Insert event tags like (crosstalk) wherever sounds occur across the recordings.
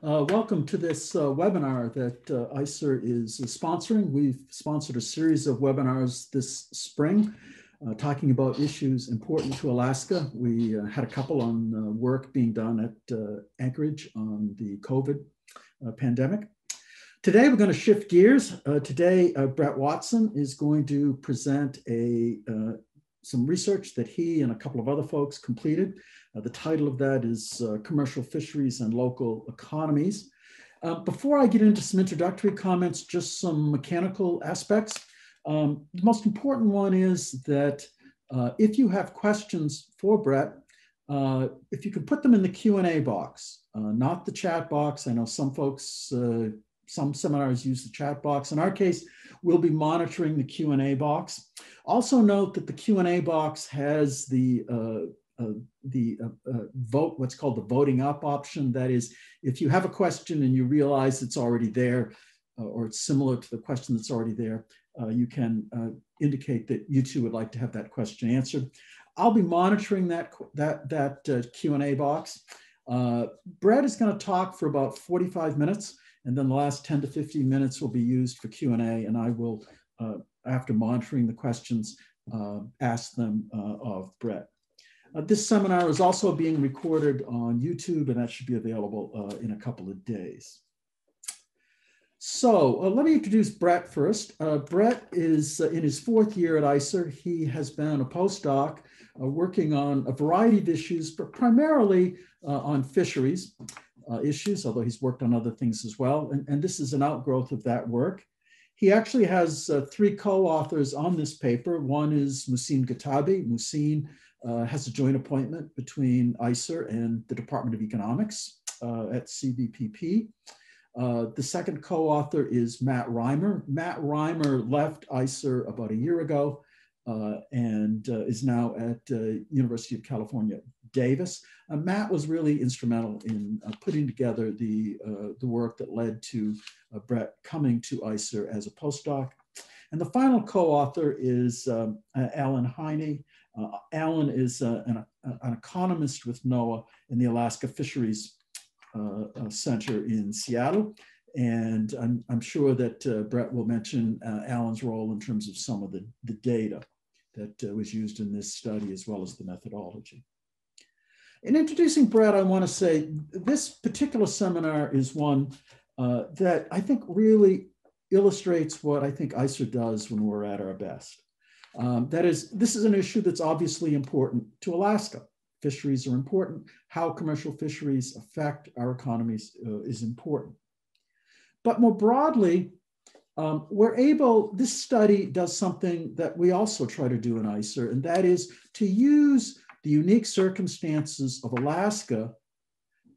Uh, welcome to this uh, webinar that uh, ISER is sponsoring. We've sponsored a series of webinars this spring uh, talking about issues important to Alaska. We uh, had a couple on uh, work being done at Anchorage on the COVID pandemic. Today, we're going to shift gears. today, Brett Watson is going to present a some research that he and a couple of other folks completed. Uh, the title of that is uh, Commercial Fisheries and Local Economies. Uh, before I get into some introductory comments, just some mechanical aspects. Um, the most important one is that uh, if you have questions for Brett, uh, if you could put them in the Q&A box, uh, not the chat box. I know some folks, some seminars use the chat box. In our case, we'll be monitoring the Q&A box. Also note that the Q&A box has the uh, uh, the uh, uh, vote, what's called the voting up option. That is, if you have a question and you realize it's already there, uh, or it's similar to the question that's already there, uh, you can indicate that you too would like to have that question answered. I'll be monitoring that, that, that Q&A box. Brad is going to talk for about 45 minutes, and then the last 10 to 15 minutes will be used for Q&A, and I will after monitoring the questions, uh, ask them uh, of Brett. Uh, this seminar is also being recorded on YouTube and that should be available uh, in a couple of days. So uh, let me introduce Brett first. Uh, Brett is in his fourth year at ISER. He has been a postdoc working on a variety of issues, but primarily on fisheries issues, although he's worked on other things as well. And, and this is an outgrowth of that work. He actually has uh, three co-authors on this paper. One is Mouhcine Guettabi. Mouhcine uh, has a joint appointment between ISER and the Department of Economics uh, at CBPP. Uh, the second co-author is Matt Reimer. Matt Reimer left ISER about a year ago uh, and uh, is now at University of California, Davis. Matt was really instrumental in putting together the, the work that led to uh, Brett coming to ISER as a postdoc. And the final co-author is um, uh, Alan Haynie. Uh, Alan is uh, an, an, economist with NOAA in the Alaska Fisheries uh, uh, Center in Seattle. And I'm, I'm sure that Brett will mention Alan's role in terms of some of the, the data that was used in this study as well as the methodology. In introducing Brett, I want to say this particular seminar is one uh, that I think really illustrates what I think ISER does when we're at our best. Um, that is, this is an issue that's obviously important to Alaska. Fisheries are important. How commercial fisheries affect our economies uh, is important. But more broadly, um, we're able, this study does something that we also try to do in ISER, and that is to use the unique circumstances of Alaska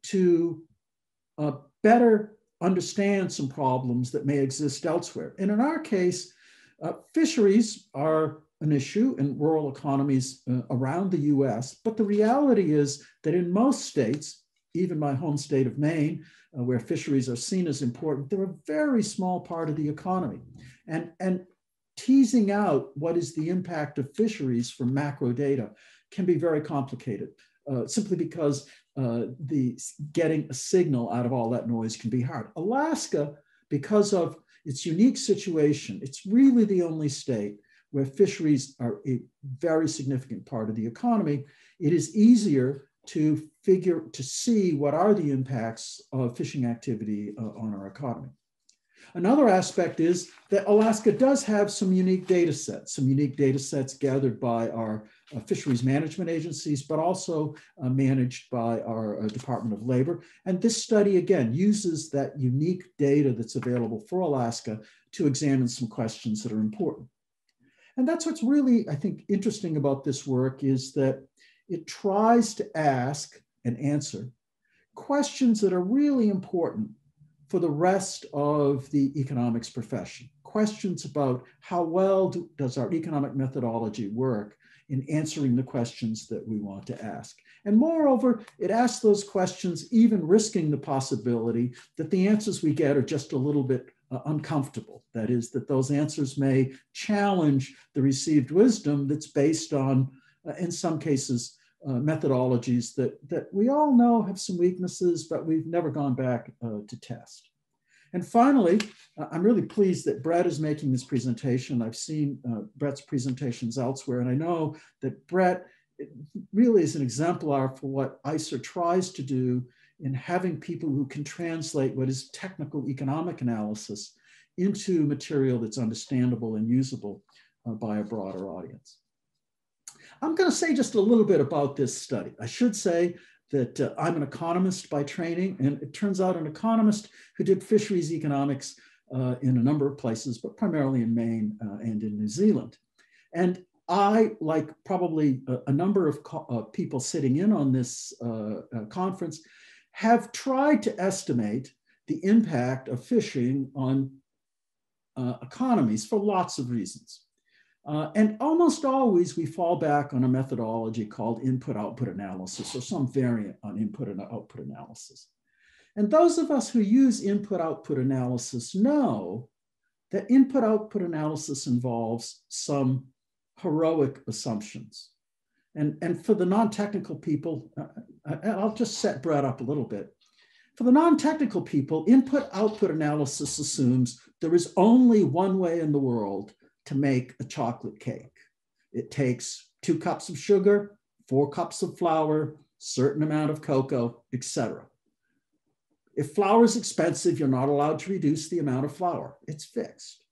to uh, better understand some problems that may exist elsewhere. And in our case, uh, fisheries are an issue in rural economies uh, around the US, but the reality is that in most states, even my home state of Maine, uh, where fisheries are seen as important, they're a very small part of the economy. And, and teasing out what is the impact of fisheries from macro data can be very complicated, uh, simply because uh, the getting a signal out of all that noise can be hard. Alaska, because of its unique situation, it's really the only state where fisheries are a very significant part of the economy. It is easier to figure, to see what are the impacts of fishing activity uh, on our economy. Another aspect is that Alaska does have some unique data sets, some unique data sets gathered by our fisheries management agencies, but also uh, managed by our uh, Department of Labor. And this study, again, uses that unique data that's available for Alaska to examine some questions that are important. And that's what's really, I think, interesting about this work is that it tries to ask and answer questions that are really important for the rest of the economics profession. Questions about how well do, does our economic methodology work in answering the questions that we want to ask. And moreover, it asks those questions, even risking the possibility that the answers we get are just a little bit uh, uncomfortable. That is, that those answers may challenge the received wisdom that's based on, uh, in some cases, uh, methodologies that, that we all know have some weaknesses, but we've never gone back uh, to test. And finally, uh, I'm really pleased that Brett is making this presentation. I've seen uh, Brett's presentations elsewhere, and I know that Brett really is an exemplar for what ISER tries to do in having people who can translate what is technical economic analysis into material that's understandable and usable uh, by a broader audience. I'm going to say just a little bit about this study. I should say that uh, I'm an economist by training, and it turns out an economist who did fisheries economics uh, in a number of places, but primarily in Maine uh, and in New Zealand. And I, like probably a, a number of uh, people sitting in on this uh, uh, conference, have tried to estimate the impact of fishing on economies for lots of reasons. Uh, and almost always we fall back on a methodology called input output analysis or some variant on input and output analysis. And those of us who use input output analysis know that input output analysis involves some heroic assumptions. And, and for the non-technical people, uh, uh I'll just set Brett up a little bit. For the non-technical people, input output analysis assumes there is only one way in the world to make a chocolate cake. It takes two cups of sugar, four cups of flour, certain amount of cocoa, etc. If flour is expensive, you're not allowed to reduce the amount of flour. It's fixed.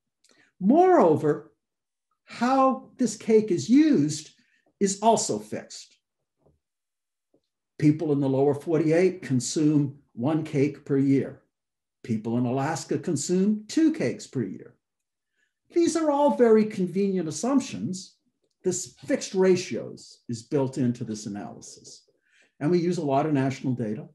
Moreover, how this cake is used is also fixed. People in the lower 48 consume one cake per year. People in Alaska consume two cakes per year. These are all very convenient assumptions. This fixed ratios is built into this analysis. And we use a lot of national data.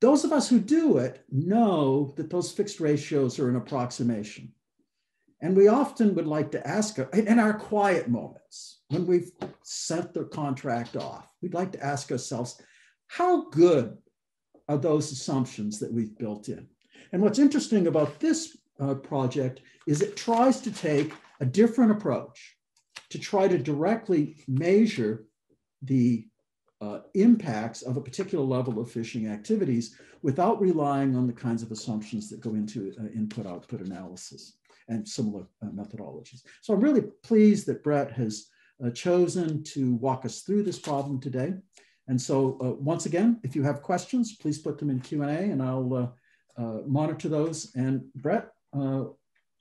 Those of us who do it know that those fixed ratios are an approximation. And we often would like to ask, in our quiet moments, when we've sent the contract off, we'd like to ask ourselves, how good are those assumptions that we've built in? And what's interesting about this uh, project is it tries to take a different approach to try to directly measure the uh, impacts of a particular level of fishing activities without relying on the kinds of assumptions that go into uh, input output analysis and similar uh, methodologies. So I'm really pleased that Brett has uh, chosen to walk us through this problem today. And so uh, once again, if you have questions, please put them in Q&A and I'll monitor those. And Brett, uh,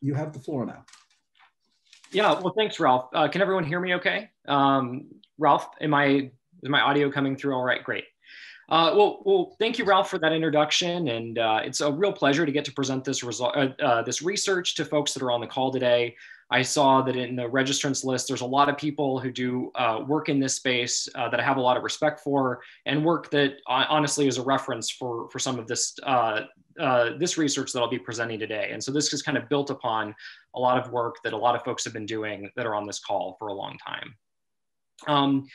you have the floor now. Yeah, well, thanks, Ralph. Uh, can everyone hear me okay? Um, Ralph, am I, is my audio coming through all right? Great. Uh, well, well, thank you, Ralph, for that introduction. And uh, it's a real pleasure to get to present this result, uh, uh, this research to folks that are on the call today. I saw that in the registrants list, there's a lot of people who do uh, work in this space uh, that I have a lot of respect for, and work that honestly is a reference for for some of this uh, uh, this research that I'll be presenting today. And so this is kind of built upon a lot of work that a lot of folks have been doing that are on this call for a long time. Um,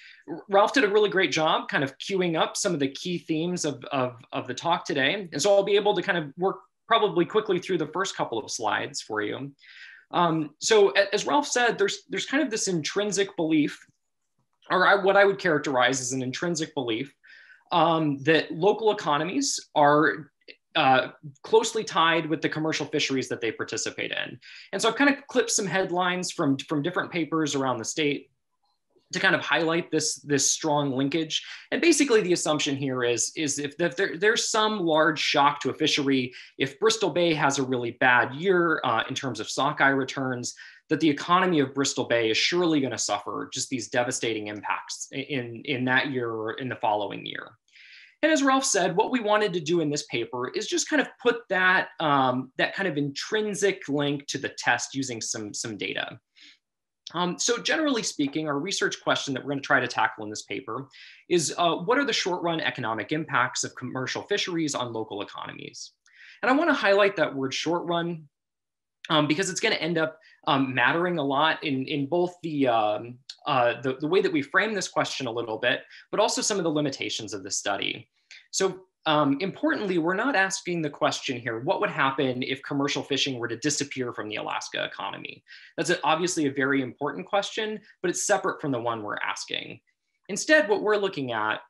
Ralph did a really great job kind of queuing up some of the key themes of, of, of the talk today. And so I'll be able to kind of work probably quickly through the first couple of slides for you. Um, so as Ralph said, there's, there's kind of this intrinsic belief, or I, what I would characterize as an intrinsic belief, um, that local economies are uh, closely tied with the commercial fisheries that they participate in. And so I've kind of clipped some headlines from, from different papers around the state to kind of highlight this this strong linkage. And basically, the assumption here is is if, if there, there's some large shock to a fishery, if Bristol Bay has a really bad year uh, in terms of sockeye returns, that the economy of Bristol Bay is surely going to suffer just these devastating impacts in in that year or in the following year. And as Ralph said, what we wanted to do in this paper is just kind of put that, um, that kind of intrinsic link to the test using some, some data. Um, so generally speaking, our research question that we're going to try to tackle in this paper is uh, what are the short run economic impacts of commercial fisheries on local economies? And I want to highlight that word short run um, because it's going to end up um, mattering a lot in, in both the, um, uh, the, the way that we frame this question a little bit, but also some of the limitations of the study. So um, importantly, we're not asking the question here, what would happen if commercial fishing were to disappear from the Alaska economy? That's a, obviously a very important question, but it's separate from the one we're asking. Instead, what we're looking at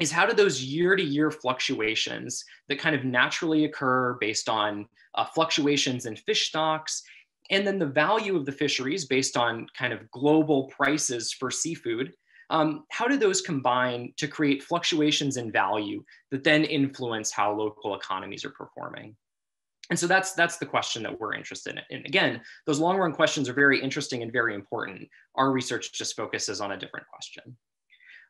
is how do those year to year fluctuations that kind of naturally occur based on uh, fluctuations in fish stocks and then the value of the fisheries based on kind of global prices for seafood um, how do those combine to create fluctuations in value that then influence how local economies are performing? And so that's that's the question that we're interested in. And again those long run questions are very interesting and very important. Our research just focuses on a different question.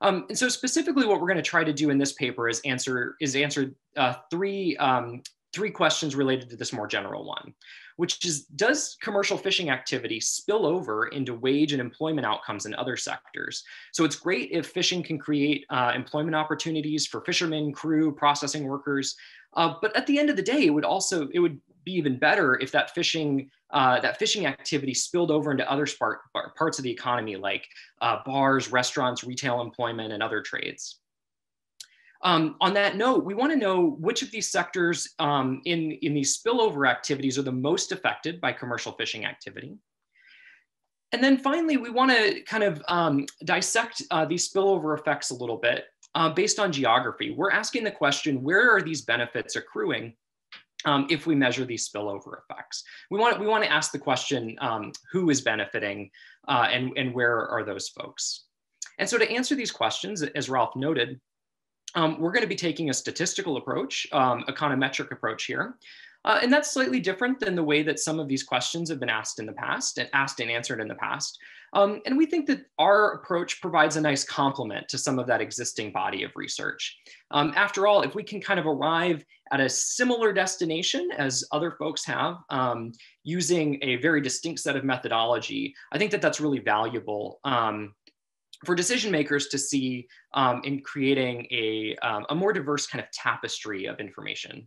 Um, and so specifically what we're going to try to do in this paper is answer is answer uh, three um, three questions related to this more general one which is does commercial fishing activity spill over into wage and employment outcomes in other sectors? So it's great if fishing can create uh, employment opportunities for fishermen, crew, processing workers. Uh, but at the end of the day, it would also it would be even better if that fishing uh, that fishing activity spilled over into other part, parts of the economy like uh, bars, restaurants, retail employment, and other trades. Um, on that note, we want to know which of these sectors um, in, in these spillover activities are the most affected by commercial fishing activity. And then finally, we want to kind of um, dissect uh, these spillover effects a little bit uh, based on geography. We're asking the question, where are these benefits accruing um, if we measure these spillover effects? We want, we want to ask the question, um, who is benefiting uh, and, and where are those folks? And so to answer these questions, as Ralph noted, um, we're going to be taking a statistical approach, um, econometric approach here. Uh, and that's slightly different than the way that some of these questions have been asked in the past and asked and answered in the past. Um, and we think that our approach provides a nice complement to some of that existing body of research. Um, after all, if we can kind of arrive at a similar destination as other folks have um, using a very distinct set of methodology, I think that that's really valuable um, for decision makers to see um, in creating a, um, a more diverse kind of tapestry of information.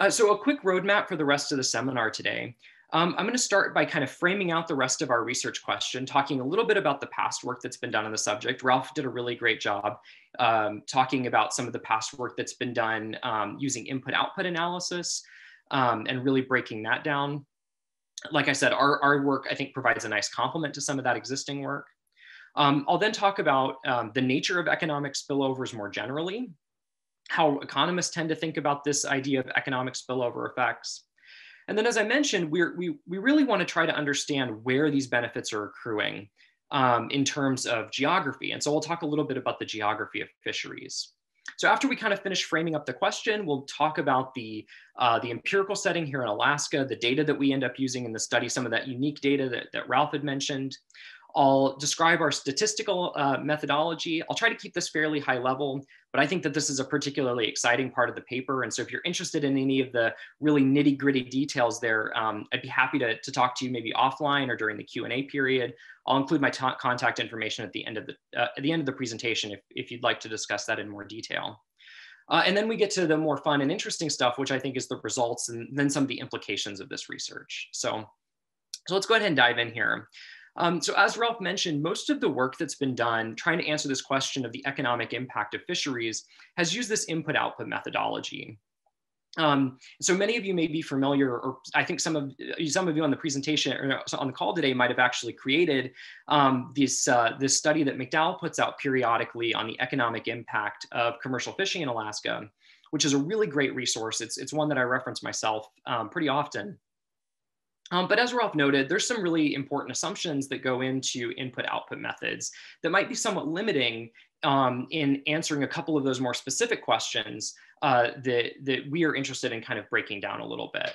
Uh, so a quick roadmap for the rest of the seminar today. Um, I'm going to start by kind of framing out the rest of our research question, talking a little bit about the past work that's been done on the subject. Ralph did a really great job um, talking about some of the past work that's been done um, using input-output analysis um, and really breaking that down like I said, our, our work, I think, provides a nice complement to some of that existing work. Um, I'll then talk about um, the nature of economic spillovers more generally, how economists tend to think about this idea of economic spillover effects. And then, as I mentioned, we we, we really want to try to understand where these benefits are accruing um, in terms of geography. And so we'll talk a little bit about the geography of fisheries. So after we kind of finish framing up the question, we'll talk about the, uh, the empirical setting here in Alaska, the data that we end up using in the study, some of that unique data that, that Ralph had mentioned. I'll describe our statistical uh, methodology. I'll try to keep this fairly high level, but I think that this is a particularly exciting part of the paper. And so if you're interested in any of the really nitty gritty details there, um, I'd be happy to, to talk to you maybe offline or during the Q&A period. I'll include my contact information at the end of the, uh, at the end of the presentation if, if you'd like to discuss that in more detail. Uh, and then we get to the more fun and interesting stuff, which I think is the results and then some of the implications of this research. So, so let's go ahead and dive in here. Um, so as Ralph mentioned, most of the work that's been done trying to answer this question of the economic impact of fisheries has used this input-output methodology. Um, so many of you may be familiar, or I think some of some of you on the presentation or on the call today might have actually created um, this uh, this study that McDowell puts out periodically on the economic impact of commercial fishing in Alaska, which is a really great resource. It's it's one that I reference myself um, pretty often. Um, but as Ralph noted, there's some really important assumptions that go into input-output methods that might be somewhat limiting um, in answering a couple of those more specific questions uh, that, that we are interested in kind of breaking down a little bit.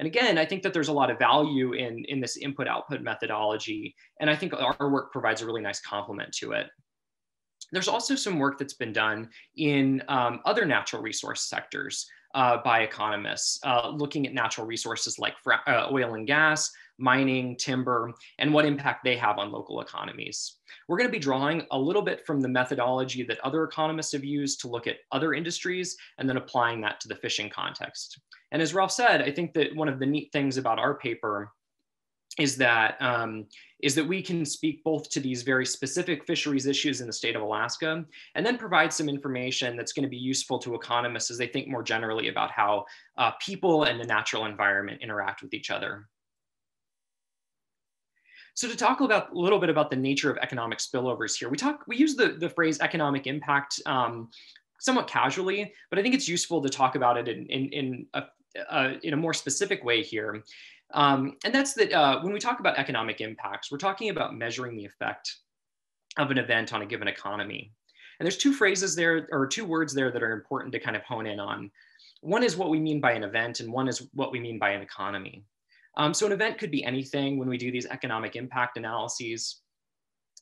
And again, I think that there's a lot of value in, in this input-output methodology, and I think our work provides a really nice complement to it. There's also some work that's been done in um, other natural resource sectors uh, by economists, uh, looking at natural resources like uh, oil and gas, mining, timber, and what impact they have on local economies. We're going to be drawing a little bit from the methodology that other economists have used to look at other industries and then applying that to the fishing context. And as Ralph said, I think that one of the neat things about our paper is that um, is that we can speak both to these very specific fisheries issues in the state of Alaska and then provide some information that's going to be useful to economists as they think more generally about how uh, people and the natural environment interact with each other. So to talk about a little bit about the nature of economic spillovers here, we talk we use the, the phrase economic impact um, somewhat casually, but I think it's useful to talk about it in, in, in, a, uh, in a more specific way here. Um, and that's that uh, when we talk about economic impacts, we're talking about measuring the effect of an event on a given economy. And there's two phrases there, or two words there that are important to kind of hone in on. One is what we mean by an event, and one is what we mean by an economy. Um, so an event could be anything when we do these economic impact analyses.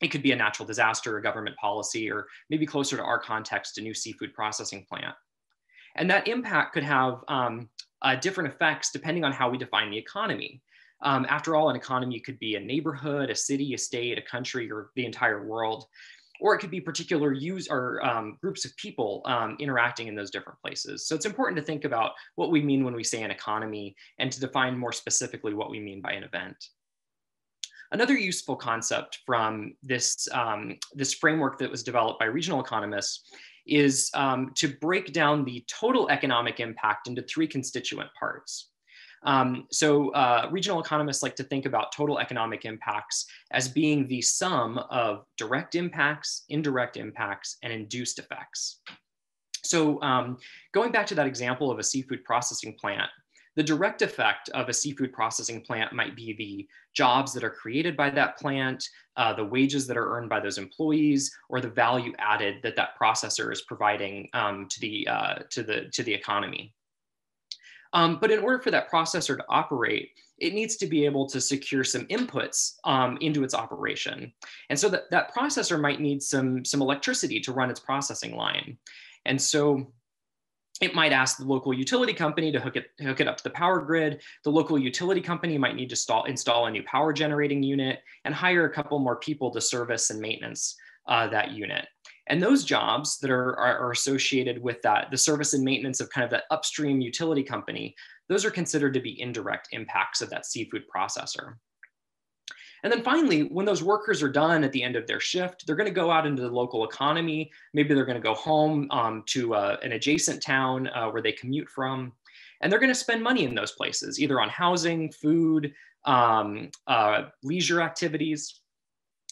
It could be a natural disaster, a government policy, or maybe closer to our context, a new seafood processing plant. And that impact could have um, uh, different effects depending on how we define the economy. Um, after all, an economy could be a neighborhood, a city, a state, a country, or the entire world. Or it could be particular use or um, groups of people um, interacting in those different places. So it's important to think about what we mean when we say an economy and to define more specifically what we mean by an event. Another useful concept from this, um, this framework that was developed by regional economists is um, to break down the total economic impact into three constituent parts. Um, so uh, regional economists like to think about total economic impacts as being the sum of direct impacts, indirect impacts, and induced effects. So um, going back to that example of a seafood processing plant, the direct effect of a seafood processing plant might be the jobs that are created by that plant, uh, the wages that are earned by those employees, or the value added that that processor is providing um, to, the, uh, to, the, to the economy. Um, but in order for that processor to operate, it needs to be able to secure some inputs um, into its operation. And so that, that processor might need some, some electricity to run its processing line. And so it might ask the local utility company to hook it, hook it up to the power grid. The local utility company might need to install, install a new power generating unit and hire a couple more people to service and maintenance uh, that unit. And those jobs that are, are, are, associated with that, the service and maintenance of kind of that upstream utility company, those are considered to be indirect impacts of that seafood processor. And then finally, when those workers are done at the end of their shift, they're going to go out into the local economy. Maybe they're going to go home um, to uh, an adjacent town uh, where they commute from. And they're going to spend money in those places, either on housing, food, um, uh, leisure activities.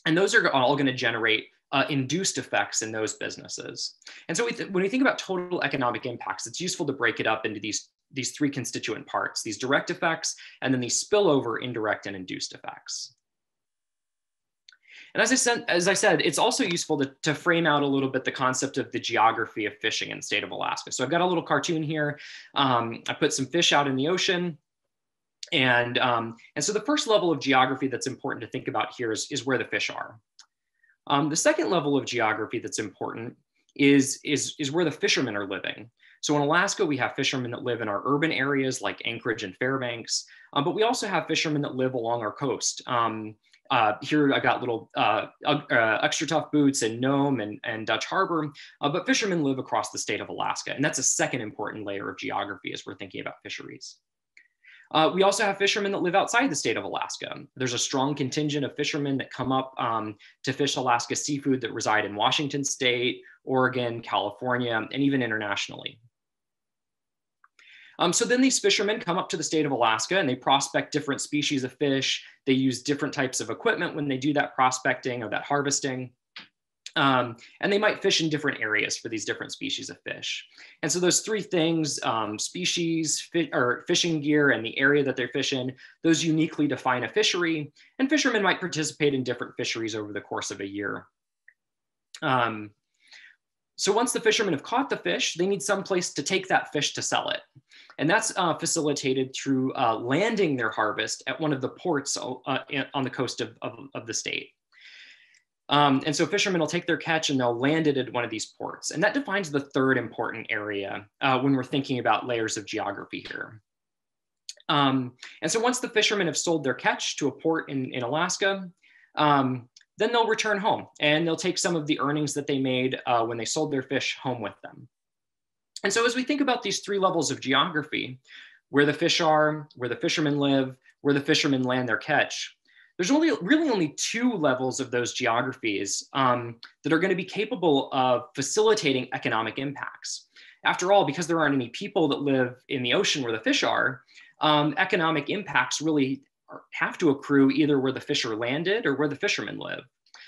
And those are all going to generate uh, induced effects in those businesses. And so we when we think about total economic impacts, it's useful to break it up into these, these three constituent parts, these direct effects, and then these spillover indirect and induced effects. And as I said, as I said, it's also useful to, to frame out a little bit the concept of the geography of fishing in the state of Alaska. So I've got a little cartoon here. Um, I put some fish out in the ocean. And, um, and so the first level of geography that's important to think about here is, is where the fish are. Um, the second level of geography that's important is, is, is where the fishermen are living. So in Alaska, we have fishermen that live in our urban areas like Anchorage and Fairbanks, um, but we also have fishermen that live along our coast. Um, uh, here I got little uh, uh, Xtratuf boots and Nome and, and Dutch Harbor, uh, but fishermen live across the state of Alaska. And that's a second important layer of geography as we're thinking about fisheries. Uh, we also have fishermen that live outside the state of Alaska. There's a strong contingent of fishermen that come up um, to fish Alaska seafood that reside in Washington state, Oregon, California, and even internationally. Um, so then these fishermen come up to the state of Alaska and they prospect different species of fish. They use different types of equipment when they do that prospecting or that harvesting. Um, and they might fish in different areas for these different species of fish. And so those three things, um, species, fi or fishing gear, and the area that they're fishing, those uniquely define a fishery. And fishermen might participate in different fisheries over the course of a year. Um, so once the fishermen have caught the fish, they need some place to take that fish to sell it. And that's uh, facilitated through uh, landing their harvest at one of the ports uh, on the coast of, of, of the state. Um, and so fishermen will take their catch and they'll land it at one of these ports. And that defines the third important area uh, when we're thinking about layers of geography here. Um, and so once the fishermen have sold their catch to a port in, in Alaska, um, then they'll return home and they'll take some of the earnings that they made uh, when they sold their fish home with them. And so as we think about these three levels of geography, where the fish are, where the fishermen live, where the fishermen land their catch, there's only really only two levels of those geographies um, that are going to be capable of facilitating economic impacts. After all, because there aren't any people that live in the ocean where the fish are, um, economic impacts really have to accrue either where the fish are landed or where the fishermen live.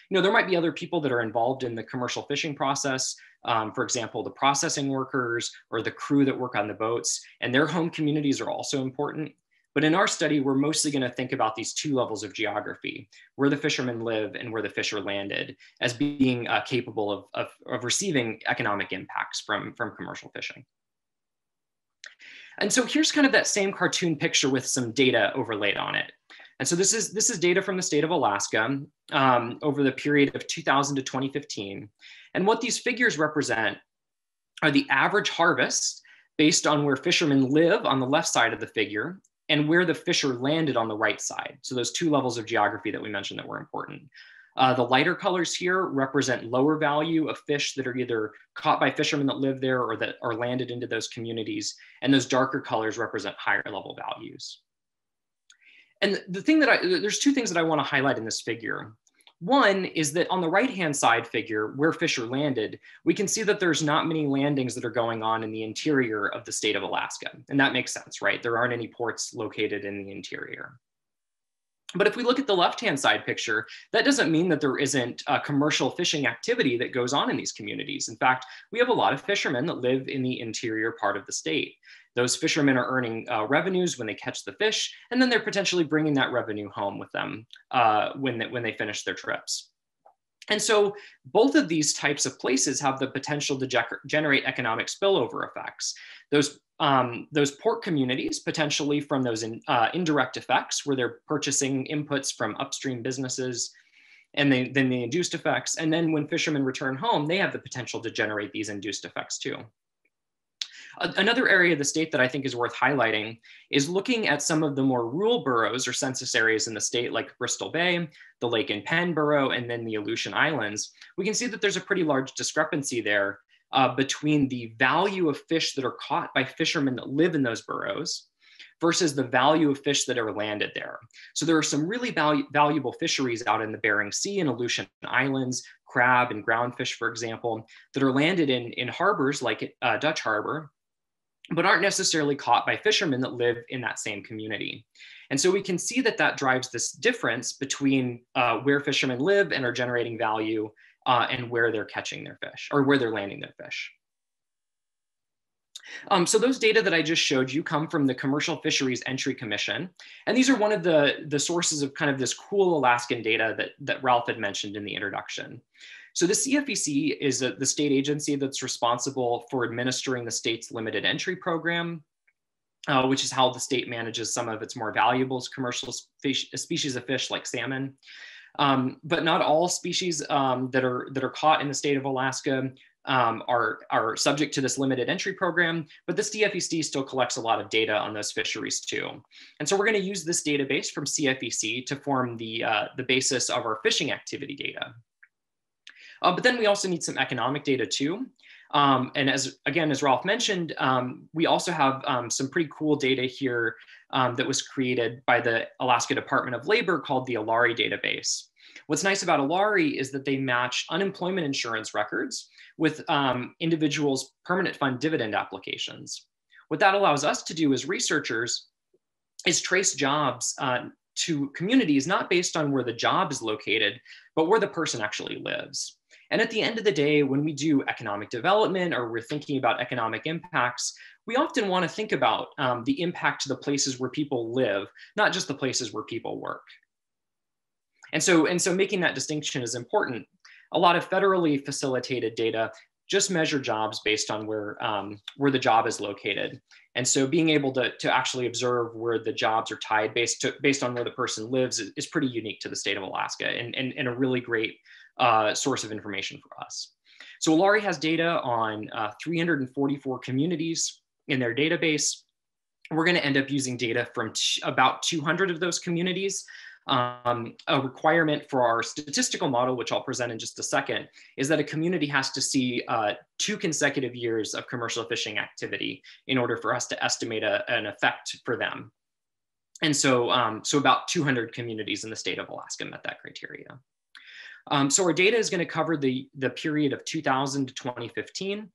You know, there might be other people that are involved in the commercial fishing process. Um, for example, the processing workers or the crew that work on the boats, and their home communities are also important. But in our study, we're mostly going to think about these two levels of geography, where the fishermen live and where the fish are landed, as being uh, capable of, of, of receiving economic impacts from, from commercial fishing. And so here's kind of that same cartoon picture with some data overlaid on it. And so this is, this is data from the state of Alaska um, over the period of 2000 to 2015. And what these figures represent are the average harvest based on where fishermen live on the left side of the figure and where the fish are landed on the right side. So those two levels of geography that we mentioned that were important. Uh, the lighter colors here represent lower value of fish that are either caught by fishermen that live there or that are landed into those communities. And those darker colors represent higher level values. And the thing that I, there's two things that I want to highlight in this figure. One is that on the right-hand side figure, where fish are landed, we can see that there's not many landings that are going on in the interior of the state of Alaska. And that makes sense, right? There aren't any ports located in the interior. But if we look at the left-hand side picture, that doesn't mean that there isn't a commercial fishing activity that goes on in these communities. In fact, we have a lot of fishermen that live in the interior part of the state. Those fishermen are earning uh, revenues when they catch the fish, and then they're potentially bringing that revenue home with them uh, when, they, when they finish their trips. And so both of these types of places have the potential to ge generate economic spillover effects. Those, um, those port communities, potentially from those in, uh, indirect effects where they're purchasing inputs from upstream businesses, and they, then the induced effects. And then when fishermen return home, they have the potential to generate these induced effects too. Another area of the state that I think is worth highlighting is looking at some of the more rural boroughs or census areas in the state, like Bristol Bay, the Lake and Penn borough, and then the Aleutian Islands. We can see that there's a pretty large discrepancy there uh, between the value of fish that are caught by fishermen that live in those boroughs versus the value of fish that are landed there. So there are some really valu valuable fisheries out in the Bering Sea and Aleutian Islands, crab and groundfish, for example, that are landed in, in harbors like uh, Dutch Harbor but aren't necessarily caught by fishermen that live in that same community. And so we can see that that drives this difference between uh, where fishermen live and are generating value uh, and where they're catching their fish or where they're landing their fish. Um, so those data that I just showed you come from the Commercial Fisheries Entry Commission. And these are one of the, the sources of kind of this cool Alaskan data that, that Ralph had mentioned in the introduction. So the CFEC is a, the state agency that's responsible for administering the state's limited entry program, uh, which is how the state manages some of its more valuable commercial fish, species of fish like salmon. Um, but not all species um, that are that are caught in the state of Alaska um, are, are subject to this limited entry program, but the CFEC still collects a lot of data on those fisheries too. And so we're gonna use this database from CFEC to form the, uh, the basis of our fishing activity data. Uh, but then we also need some economic data too. Um, and as again, as Ralph mentioned, um, we also have um, some pretty cool data here um, that was created by the Alaska Department of Labor called the ALARI database. What's nice about ALARI is that they match unemployment insurance records with um, individuals' permanent fund dividend applications. What that allows us to do as researchers is trace jobs uh, to communities not based on where the job is located, but where the person actually lives. And at the end of the day, when we do economic development or we're thinking about economic impacts, we often want to think about um, the impact to the places where people live, not just the places where people work. And so, and so making that distinction is important. A lot of federally facilitated data just measure jobs based on where, um, where the job is located. And so being able to, to actually observe where the jobs are tied based, to, based on where the person lives is, is pretty unique to the state of Alaska and, and, and a really great uh, source of information for us. So ALARI has data on uh, 344 communities in their database. We're going to end up using data from about 200 of those communities. Um, a requirement for our statistical model, which I'll present in just a second, is that a community has to see uh, two consecutive years of commercial fishing activity in order for us to estimate a, an effect for them. And so, um, so about 200 communities in the state of Alaska met that criteria. Um, so our data is going to cover the, the period of 2000 to 2015.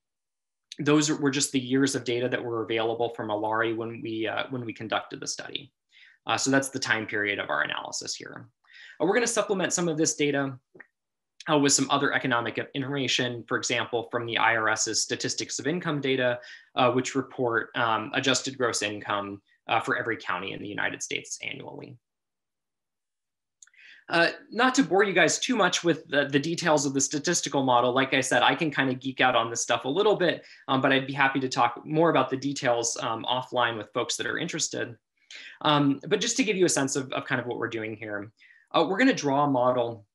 Those were just the years of data that were available from ALARI when we, uh, when we conducted the study. Uh, so that's the time period of our analysis here. Uh, we're going to supplement some of this data uh, with some other economic information, for example, from the IRS's statistics of income data, uh, which report um, adjusted gross income uh, for every county in the United States annually. Uh, not to bore you guys too much with the, the, details of the statistical model, like I said, I can kind of geek out on this stuff a little bit, um, but I'd be happy to talk more about the details um, offline with folks that are interested. Um, but just to give you a sense of, of kind of what we're doing here, uh, we're going to draw a model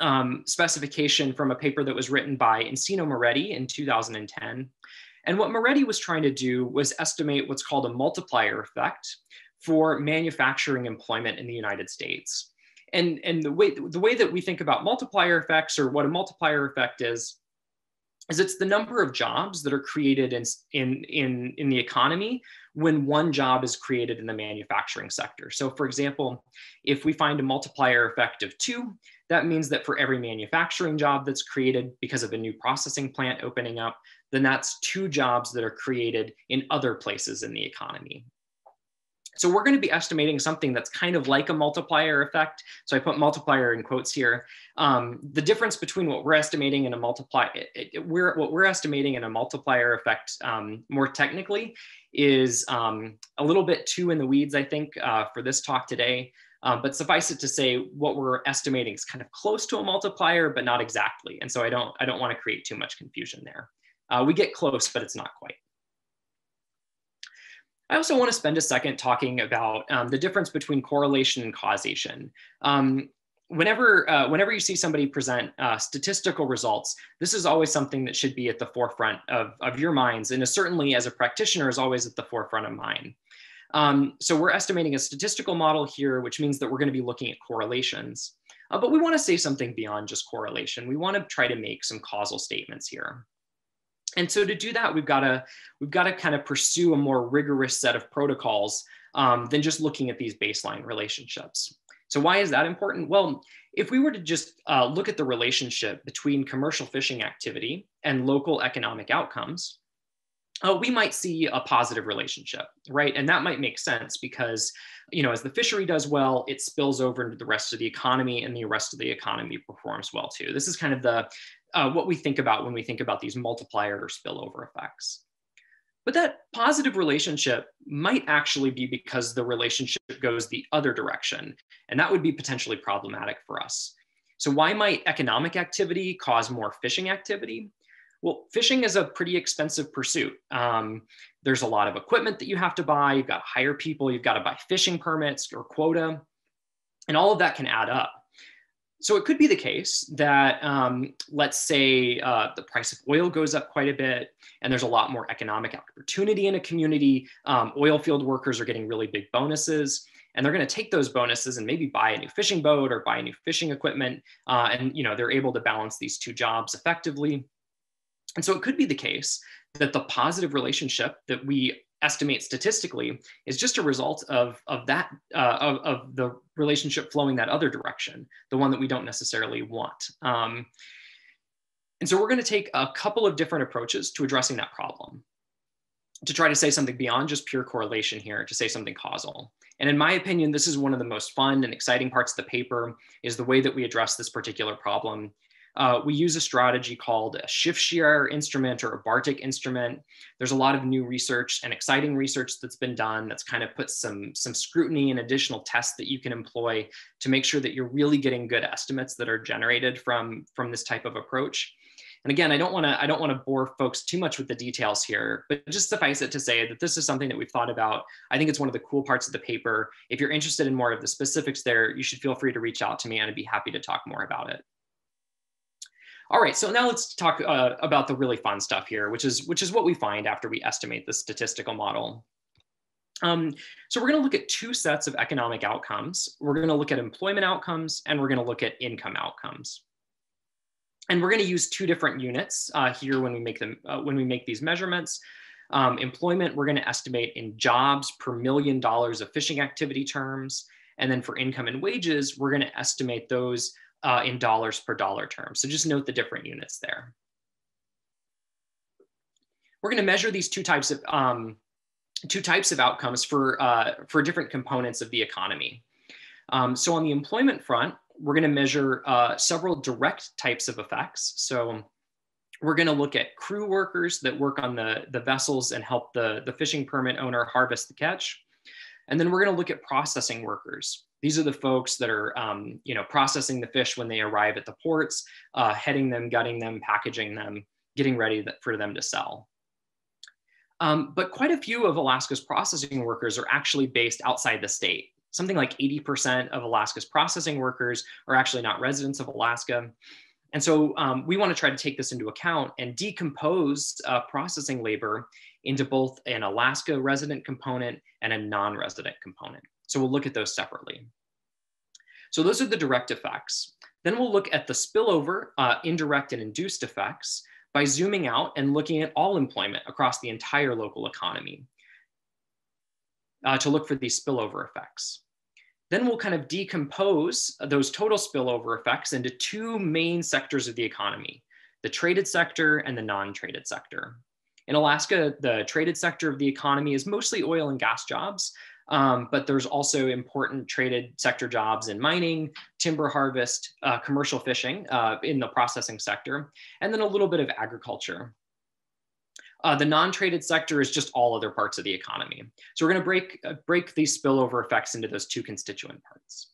um, specification from a paper that was written by Enrico Moretti in 2010. And what Moretti was trying to do was estimate what's called a multiplier effect for manufacturing employment in the United States. And, and the, way, the way that we think about multiplier effects or what a multiplier effect is, is it's the number of jobs that are created in, in, in, in the economy when one job is created in the manufacturing sector. So for example, if we find a multiplier effect of two, that means that for every manufacturing job that's created because of a new processing plant opening up, then that's two jobs that are created in other places in the economy. So we're going to be estimating something that's kind of like a multiplier effect. So I put multiplier in quotes here. Um, the difference between what we're estimating and a multiply, it, it, we're, what we're estimating in a multiplier effect um, more technically is um, a little bit too in the weeds, I think, uh, for this talk today. Um, but suffice it to say, what we're estimating is kind of close to a multiplier, but not exactly. And so I don't, I don't want to create too much confusion there. Uh, we get close, but it's not quite. I also want to spend a second talking about um, the difference between correlation and causation. Um, whenever, uh, whenever you see somebody present uh, statistical results, this is always something that should be at the forefront of, of your minds, and is certainly as a practitioner is always at the forefront of mine. Um, so we're estimating a statistical model here, which means that we're going to be looking at correlations. Uh, but we want to say something beyond just correlation. We want to try to make some causal statements here. And so to do that, we've got to we've got to kind of pursue a more rigorous set of protocols um, than just looking at these baseline relationships. So why is that important? Well, if we were to just uh, look at the relationship between commercial fishing activity and local economic outcomes, uh, we might see a positive relationship, right? And that might make sense because, you know, as the fishery does well, it spills over into the rest of the economy, and the rest of the economy performs well too. This is kind of the uh, what we think about when we think about these multiplier or spillover effects. But that positive relationship might actually be because the relationship goes the other direction, and that would be potentially problematic for us. So, why might economic activity cause more fishing activity? Well, fishing is a pretty expensive pursuit. Um, there's a lot of equipment that you have to buy. You've got to hire people. You've got to buy fishing permits or quota. And all of that can add up. So it could be the case that, um, let's say, uh, the price of oil goes up quite a bit, and there's a lot more economic opportunity in a community. Um, oil field workers are getting really big bonuses, and they're going to take those bonuses and maybe buy a new fishing boat or buy new fishing equipment, uh, and you know they're able to balance these two jobs effectively. And so it could be the case that the positive relationship that we estimate statistically is just a result of, of that, uh, of, of, the relationship flowing that other direction, the one that we don't necessarily want. Um, and so we're gonna take a couple of different approaches to addressing that problem to try to say something beyond just pure correlation here, to say something causal. And in my opinion, this is one of the most fun and exciting parts of the paper is the way that we address this particular problem uh, we use a strategy called a shift share instrument or a Bartik instrument. There's a lot of new research and exciting research that's been done that's kind of put some, some scrutiny and additional tests that you can employ to make sure that you're really getting good estimates that are generated from, from this type of approach. And again, I don't want to I don't want to bore folks too much with the details here, but just suffice it to say that this is something that we've thought about. I think it's one of the cool parts of the paper. If you're interested in more of the specifics there, you should feel free to reach out to me and I'd be happy to talk more about it. All right, so now let's talk uh, about the really fun stuff here, which is, which is what we find after we estimate the statistical model. Um, so we're gonna look at two sets of economic outcomes. We're gonna look at employment outcomes and we're gonna look at income outcomes. And we're gonna use two different units uh, here when we make them, uh, when we make these measurements. Um, employment, we're gonna estimate in jobs per million dollars of fishing activity terms. And then for income and wages, we're gonna estimate those uh, in dollars per dollar terms. So just note the different units there. We're going to measure these two types of um, two types of outcomes for, uh, for different components of the economy. Um, so on the employment front, we're going to measure uh, several direct types of effects. So we're going to look at crew workers that work on the, the vessels and help the, the fishing permit owner harvest the catch. And then we're going to look at processing workers. These are the folks that are, um, you know, processing the fish when they arrive at the ports, uh, heading them, gutting them, packaging them, getting ready for them to sell. Um, but quite a few of Alaska's processing workers are actually based outside the state. Something like 80% of Alaska's processing workers are actually not residents of Alaska. And so um, we want to try to take this into account and decompose uh, processing labor into both an Alaska resident component and a non-resident component. So we'll look at those separately. So those are the direct effects. Then we'll look at the spillover, uh, indirect and induced effects by zooming out and looking at all employment across the entire local economy uh, to look for these spillover effects. Then we'll kind of decompose those total spillover effects into two main sectors of the economy, the traded sector and the non-traded sector. In Alaska, the traded sector of the economy is mostly oil and gas jobs, um, but there's also important traded sector jobs in mining, timber harvest, uh, commercial fishing uh, in the processing sector, and then a little bit of agriculture. Uh, the non-traded sector is just all other parts of the economy. So we're going to break, uh, break these spillover effects into those two constituent parts.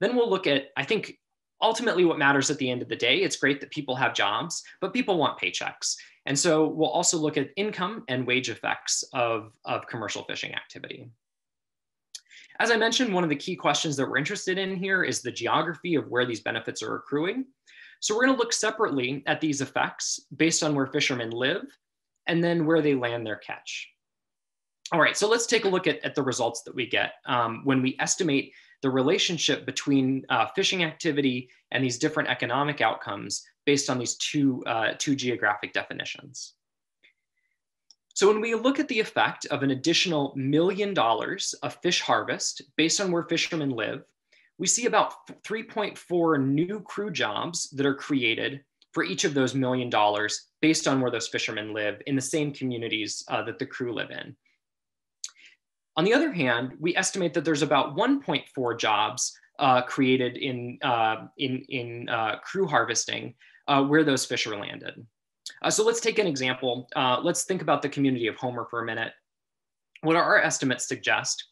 Then we'll look at, I think, ultimately what matters at the end of the day. It's great that people have jobs, but people want paychecks. And so we'll also look at income and wage effects of, of commercial fishing activity. As I mentioned, one of the key questions that we're interested in here is the geography of where these benefits are accruing. So we're going to look separately at these effects based on where fishermen live and then where they land their catch. All right, so let's take a look at, at the results that we get um, when we estimate the relationship between uh, fishing activity and these different economic outcomes based on these two, uh, two geographic definitions. So when we look at the effect of an additional million dollars of fish harvest based on where fishermen live, we see about 3.4 new crew jobs that are created for each of those million dollars based on where those fishermen live in the same communities uh, that the crew live in. On the other hand, we estimate that there's about 1.4 jobs uh, created in, uh, in, in uh, crew harvesting uh, where those fish are landed. Uh, so let's take an example. let's think about the community of Homer for a minute. What our estimates suggest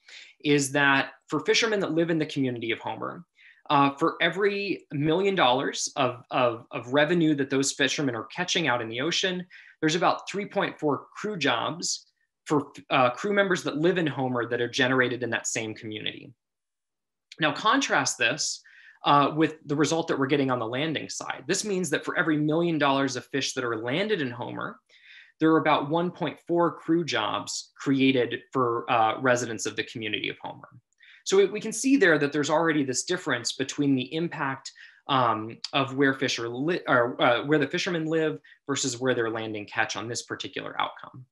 is that for fishermen that live in the community of Homer, uh, for every million dollars of, of, of, revenue that those fishermen are catching out in the ocean, there's about 3.4 crew jobs for uh, crew members that live in Homer that are generated in that same community. Now, contrast this uh, with the result that we're getting on the landing side. This means that for every million dollars of fish that are landed in Homer, there are about 1.4 crew jobs created for uh, residents of the community of Homer. So we can see there that there's already this difference between the impact um, of where fish are li- or uh, where the fishermen live versus where they're landing catch on this particular outcome.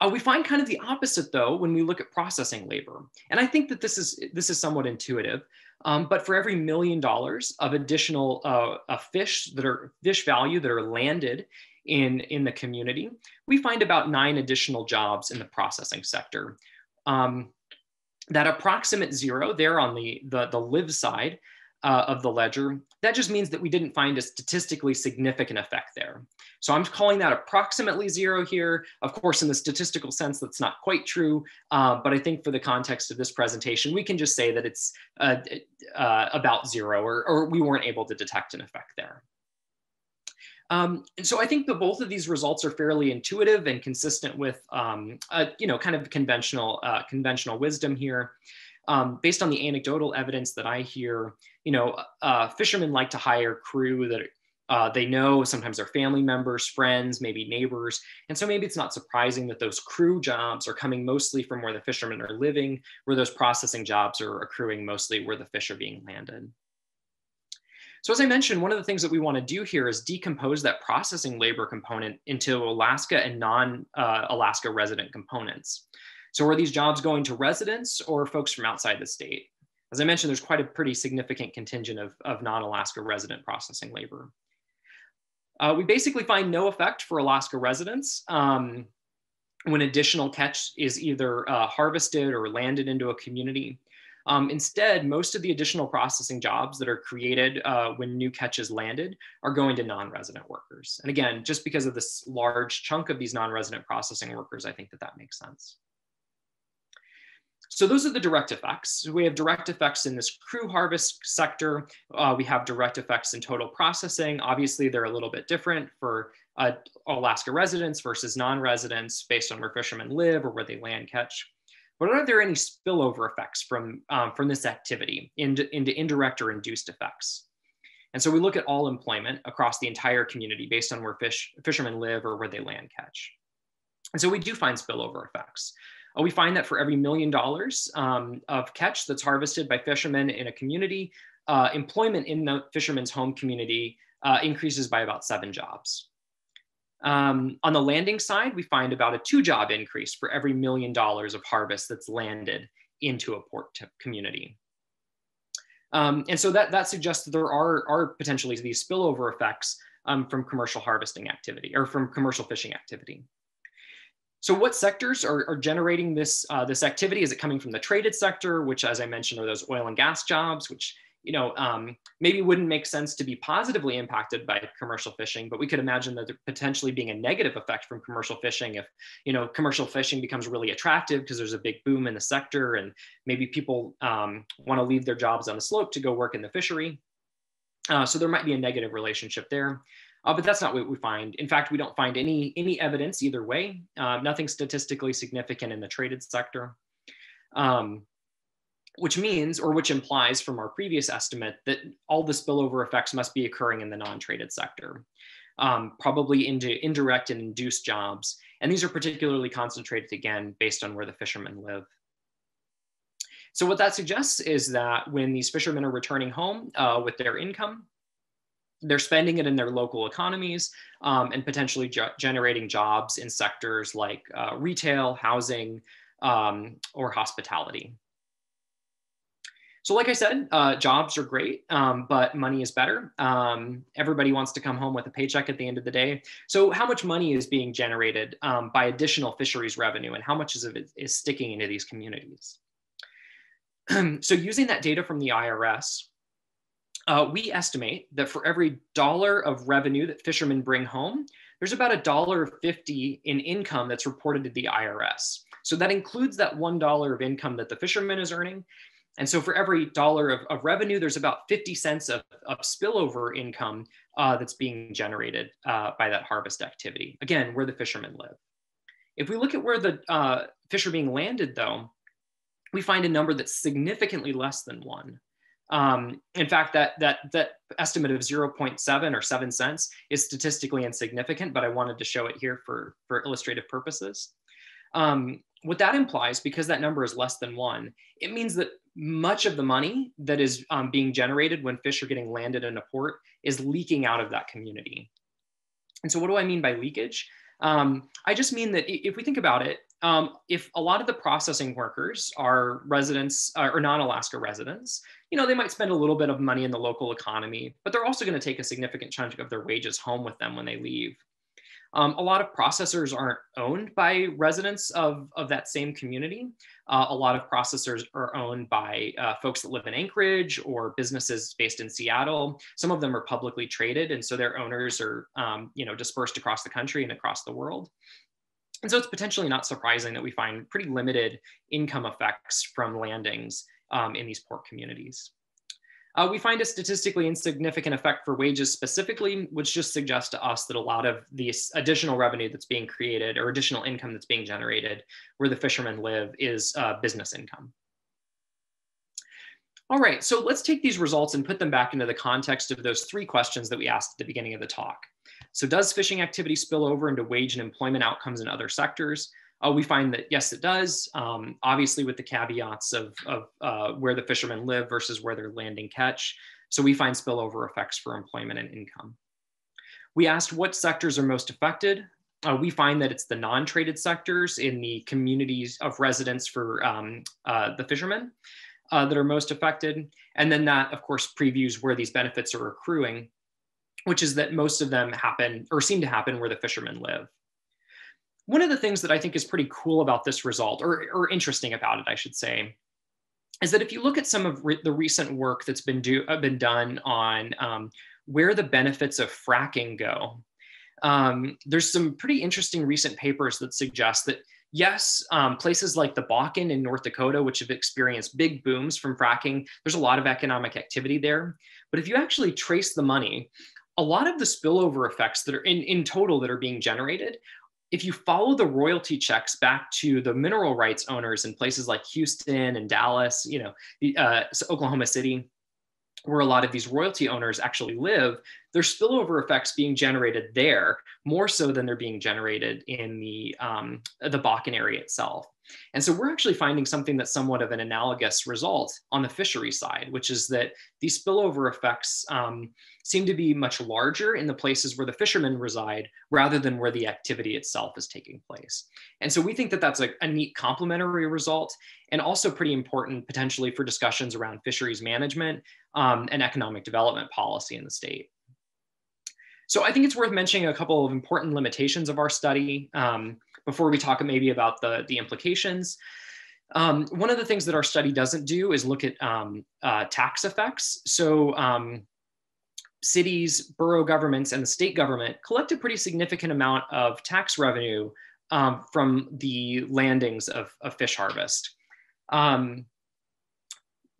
Uh, we find kind of the opposite though when we look at processing labor, and I think that this is this is somewhat intuitive. Um, but for every million dollars of additional uh, fish that are fish value that are landed in in the community, we find about nine additional jobs in the processing sector. Um, that approximate zero there on the, the, the live side uh, of the ledger, that just means that we didn't find a statistically significant effect there. So I'm calling that approximately zero here. Of course, in the statistical sense, that's not quite true. Uh, but I think for the context of this presentation, we can just say that it's uh, uh about zero or, or we weren't able to detect an effect there. Um, and so I think that both of these results are fairly intuitive and consistent with, um, a, you know, kind of conventional, uh, conventional wisdom here. Um, based on the anecdotal evidence that I hear, you know, uh, fishermen like to hire crew that uh, they know, sometimes they're family members, friends, maybe neighbors. And so maybe it's not surprising that those crew jobs are coming mostly from where the fishermen are living, where those processing jobs are accruing mostly where the fish are being landed. So as I mentioned, one of the things that we want to do here is decompose that processing labor component into Alaska and non-Alaska uh, resident components. So are these jobs going to residents or folks from outside the state? As I mentioned, there's quite a pretty significant contingent of, of non-Alaska resident processing labor. Uh, we basically find no effect for Alaska residents. Um, when additional catch is either uh, harvested or landed into a community. Um, instead, most of the additional processing jobs that are created uh, when new catches landed are going to non-resident workers. And again, just because of this large chunk of these non-resident processing workers, I think that that makes sense. So those are the direct effects. We have direct effects in this crew harvest sector. Uh, we have direct effects in total processing. Obviously, they're a little bit different for uh, Alaska residents versus non-residents based on where fishermen live or where they land catch. But are there any spillover effects from, um, from this activity into, into indirect or induced effects? And so we look at all employment across the entire community based on where fish, fishermen live or where they land catch. And so we do find spillover effects. Uh, we find that for every million dollars um, of catch that's harvested by fishermen in a community, uh, employment in the fishermen's home community uh, increases by about seven jobs. Um, on the landing side, we find about a two job increase for every million dollars of harvest that's landed into a port community. Um, and so that, that suggests that there are, are potentially these spillover effects um, from commercial harvesting activity or from commercial fishing activity. So what sectors are, are generating this, uh, this activity? Is it coming from the traded sector, which as I mentioned are those oil and gas jobs, which you know, um, maybe wouldn't make sense to be positively impacted by commercial fishing, but we could imagine that there potentially being a negative effect from commercial fishing if, you know, commercial fishing becomes really attractive because there's a big boom in the sector and maybe people um, want to leave their jobs on the slope to go work in the fishery. Uh, so there might be a negative relationship there. Uh, but that's not what we find. In fact, we don't find any, any evidence either way, uh, nothing statistically significant in the traded sector. Um, which means, or which implies from our previous estimate, that all the spillover effects must be occurring in the non-traded sector, um, probably into indirect and induced jobs. And these are particularly concentrated again, based on where the fishermen live. So what that suggests is that when these fishermen are returning home uh, with their income, they're spending it in their local economies um, and potentially ge generating jobs in sectors like uh, retail, housing, um, or hospitality. So, like I said, uh, jobs are great, um, but money is better. Um, everybody wants to come home with a paycheck at the end of the day. So, how much money is being generated um, by additional fisheries revenue, and how much it is sticking into these communities? (clears throat) so, using that data from the IRS, uh, we estimate that for every dollar of revenue that fishermen bring home, there's about a dollar fifty in income that's reported to the IRS. So that includes that one dollar of income that the fisherman is earning, and so for every dollar of, of revenue, there's about 50 cents of, of spillover income uh, that's being generated uh, by that harvest activity. Again, where the fishermen live. If we look at where the uh, fish are being landed though, we find a number that's significantly less than one. Um, in fact, that, that, that estimate of 0.7 or 7 cents is statistically insignificant, but I wanted to show it here for, for illustrative purposes. Um, what that implies, because that number is less than one, it means that much of the money that is um, being generated when fish are getting landed in a port is leaking out of that community. And so, what do I mean by leakage? Um, I just mean that if we think about it, um, if a lot of the processing workers are residents uh, or non-Alaska residents, you know, they might spend a little bit of money in the local economy, but they're also going to take a significant chunk of their wages home with them when they leave. Um, a lot of processors aren't owned by residents of, of that same community. Uh, a lot of processors are owned by uh, folks that live in Anchorage or businesses based in Seattle. Some of them are publicly traded, and so their owners are um, you know, dispersed across the country and across the world. And so it's potentially not surprising that we find pretty limited income effects from landings um, in these port communities. Uh, we find a statistically insignificant effect for wages specifically, which just suggests to us that a lot of the additional revenue that's being created or additional income that's being generated where the fishermen live is uh, business income. All right, so let's take these results and put them back into the context of those three questions that we asked at the beginning of the talk. So does fishing activity spill over into wage and employment outcomes in other sectors? Uh, we find that yes, it does. Um, obviously, with the caveats of, of uh, where the fishermen live versus where they're landing catch. So we find spillover effects for employment and income. We asked what sectors are most affected. Uh, we find that it's the non-traded sectors in the communities of residents for um, uh, the fishermen uh, that are most affected. And then that, of course, previews where these benefits are accruing, which is that most of them happen or seem to happen where the fishermen live. One of the things that I think is pretty cool about this result, or, or interesting about it, I should say, is that if you look at some of re the recent work that's been do uh, been done on um, where the benefits of fracking go, um, there's some pretty interesting recent papers that suggest that yes, um, places like the Bakken in North Dakota, which have experienced big booms from fracking, there's a lot of economic activity there. But if you actually trace the money, a lot of the spillover effects that are in, in total that are being generated, if you follow the royalty checks back to the mineral rights owners in places like Houston and Dallas, you know, uh, Oklahoma City, where a lot of these royalty owners actually live, there's spillover effects being generated there more so than they're being generated in the um, the Bakken area itself. And so we're actually finding something that's somewhat of an analogous result on the fishery side, which is that these spillover effects um, seem to be much larger in the places where the fishermen reside rather than where the activity itself is taking place. And so we think that that's a, a neat complementary result and also pretty important potentially for discussions around fisheries management um, and economic development policy in the state. So I think it's worth mentioning a couple of important limitations of our study um, before we talk maybe about the, the implications. Um, one of the things that our study doesn't do is look at um, uh, tax effects. So um, cities, borough governments, and the state government collect a pretty significant amount of tax revenue um, from the landings of, of fish harvest. Um,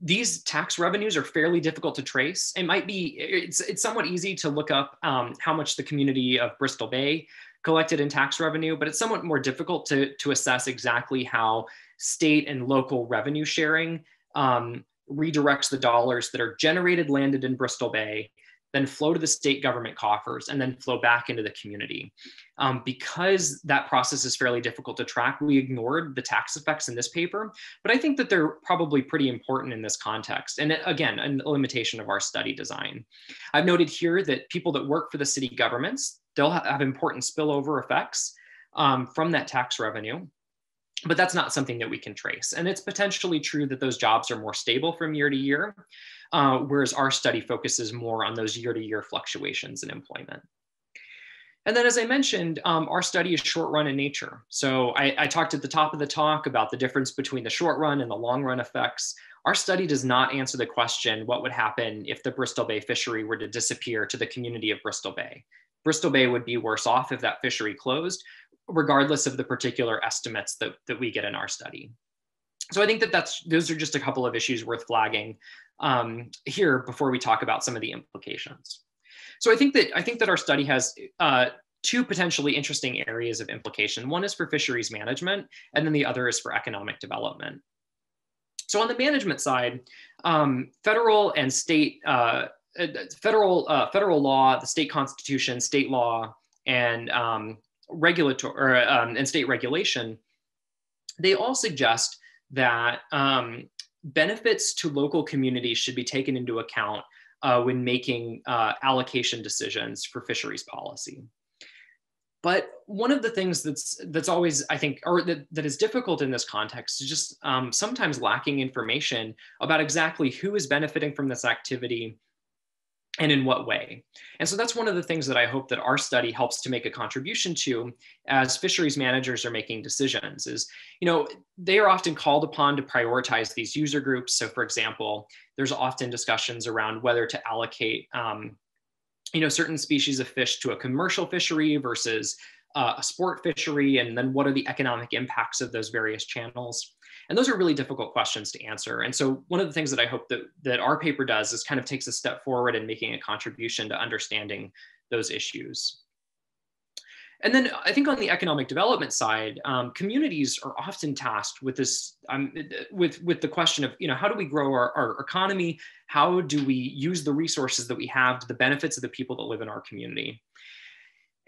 these tax revenues are fairly difficult to trace. It might be, it's, it's somewhat easy to look up um, how much the community of Bristol Bay collected in tax revenue, but it's somewhat more difficult to, to assess exactly how state and local revenue sharing um, redirects the dollars that are generated, landed in Bristol Bay, then flow to the state government coffers, and then flow back into the community. Um, because that process is fairly difficult to track, we ignored the tax effects in this paper, but I think that they're probably pretty important in this context. And again, a limitation of our study design. I've noted here that people that work for the city governments, they'll have important spillover effects um, from that tax revenue but that's not something that we can trace. And it's potentially true that those jobs are more stable from year to year, uh, whereas our study focuses more on those year to year fluctuations in employment. And then, as I mentioned, um, our study is short run in nature. So I, I, talked at the top of the talk about the difference between the short run and the long run effects. Our study does not answer the question what would happen if the Bristol Bay fishery were to disappear to the community of Bristol Bay. Bristol Bay would be worse off if that fishery closed, regardless of the particular estimates that, that we get in our study. So I think that that's those are just a couple of issues worth flagging um, here before we talk about some of the implications. So I think that I think that our study has uh, two potentially interesting areas of implication. One is for fisheries management, and then the other is for economic development. So on the management side, um, federal and state uh, uh federal uh, federal law, the state constitution, state law, and um, regulatory or, um, and state regulation, they all suggest that um, benefits to local communities should be taken into account uh, when making uh, allocation decisions for fisheries policy. But one of the things that's that's always I think or that, that is difficult in this context is just um, sometimes lacking information about exactly who is benefiting from this activity and in what way. And so that's one of the things that I hope that our study helps to make a contribution to as fisheries managers are making decisions is, you know, they are often called upon to prioritize these user groups. So for example, there's often discussions around whether to allocate, um, you know, certain species of fish to a commercial fishery versus uh, a sport fishery, and then what are the economic impacts of those various channels. And those are really difficult questions to answer. And so one of the things that I hope that, that our paper does is kind of takes a step forward in making a contribution to understanding those issues. And then I think on the economic development side, um, communities are often tasked with this, um, with with the question of, you know, how do we grow our, our economy? How do we use the resources that we have to the benefits of the people that live in our community?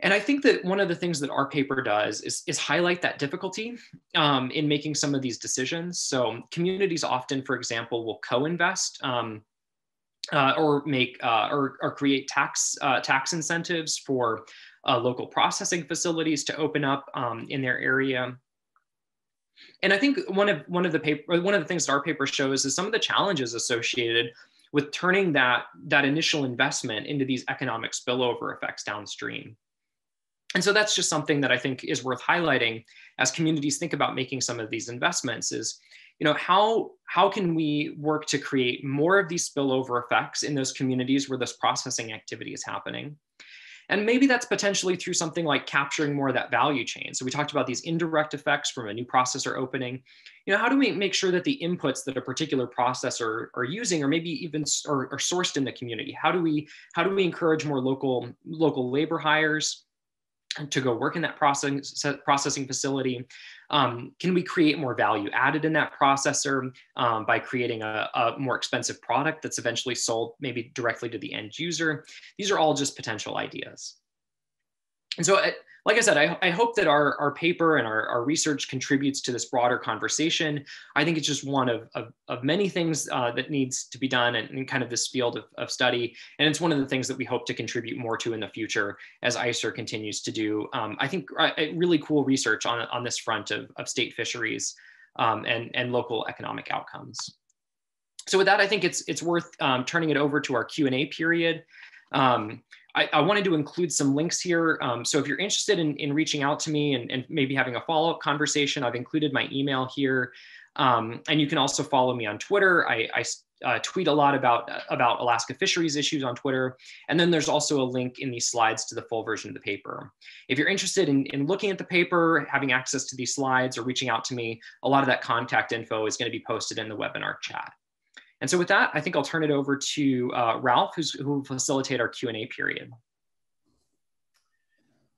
And I think that one of the things that our paper does is, is highlight that difficulty um, in making some of these decisions. So communities often, for example, will co-invest um, uh, or make uh, or, or create tax uh, tax incentives for uh, local processing facilities to open up um, in their area. And I think one of one of the paper one of the things that our paper shows is some of the challenges associated with turning that that initial investment into these economic spillover effects downstream. And so that's just something that I think is worth highlighting as communities think about making some of these investments is, you know, how, how can we work to create more of these spillover effects in those communities where this processing activity is happening? And maybe that's potentially through something like capturing more of that value chain. So we talked about these indirect effects from a new processor opening. You know, how do we make sure that the inputs that a particular processor are using, or maybe even are, are sourced in the community? How do we how do we encourage more local local labor hires? To go work in that processing processing facility? Um, can we create more value added in that processor um, by creating a, a, more expensive product that's eventually sold maybe directly to the end user? These are all just potential ideas. And so like I said, I, I hope that our, our paper and our, our research contributes to this broader conversation. I think it's just one of, of, of many things uh, that needs to be done in, in, kind of this field of, of study. And it's one of the things that we hope to contribute more to in the future as ISER continues to do, um, I think, uh, really cool research on, on this front of, of state fisheries um, and, and local economic outcomes. So with that, I think it's, it's worth um, turning it over to our Q&A period. Um, I, I, wanted to include some links here. Um, so if you're interested in, in reaching out to me and, and maybe having a follow-up conversation, I've included my email here. Um, and you can also follow me on Twitter. I, I uh, tweet a lot about, about Alaska fisheries issues on Twitter. And then there's also a link in these slides to the full version of the paper. If you're interested in, in looking at the paper, having access to these slides or reaching out to me, a lot of that contact info is gonna be posted in the webinar chat. And so with that, I think I'll turn it over to uh, Ralph, who will facilitate our Q&A period.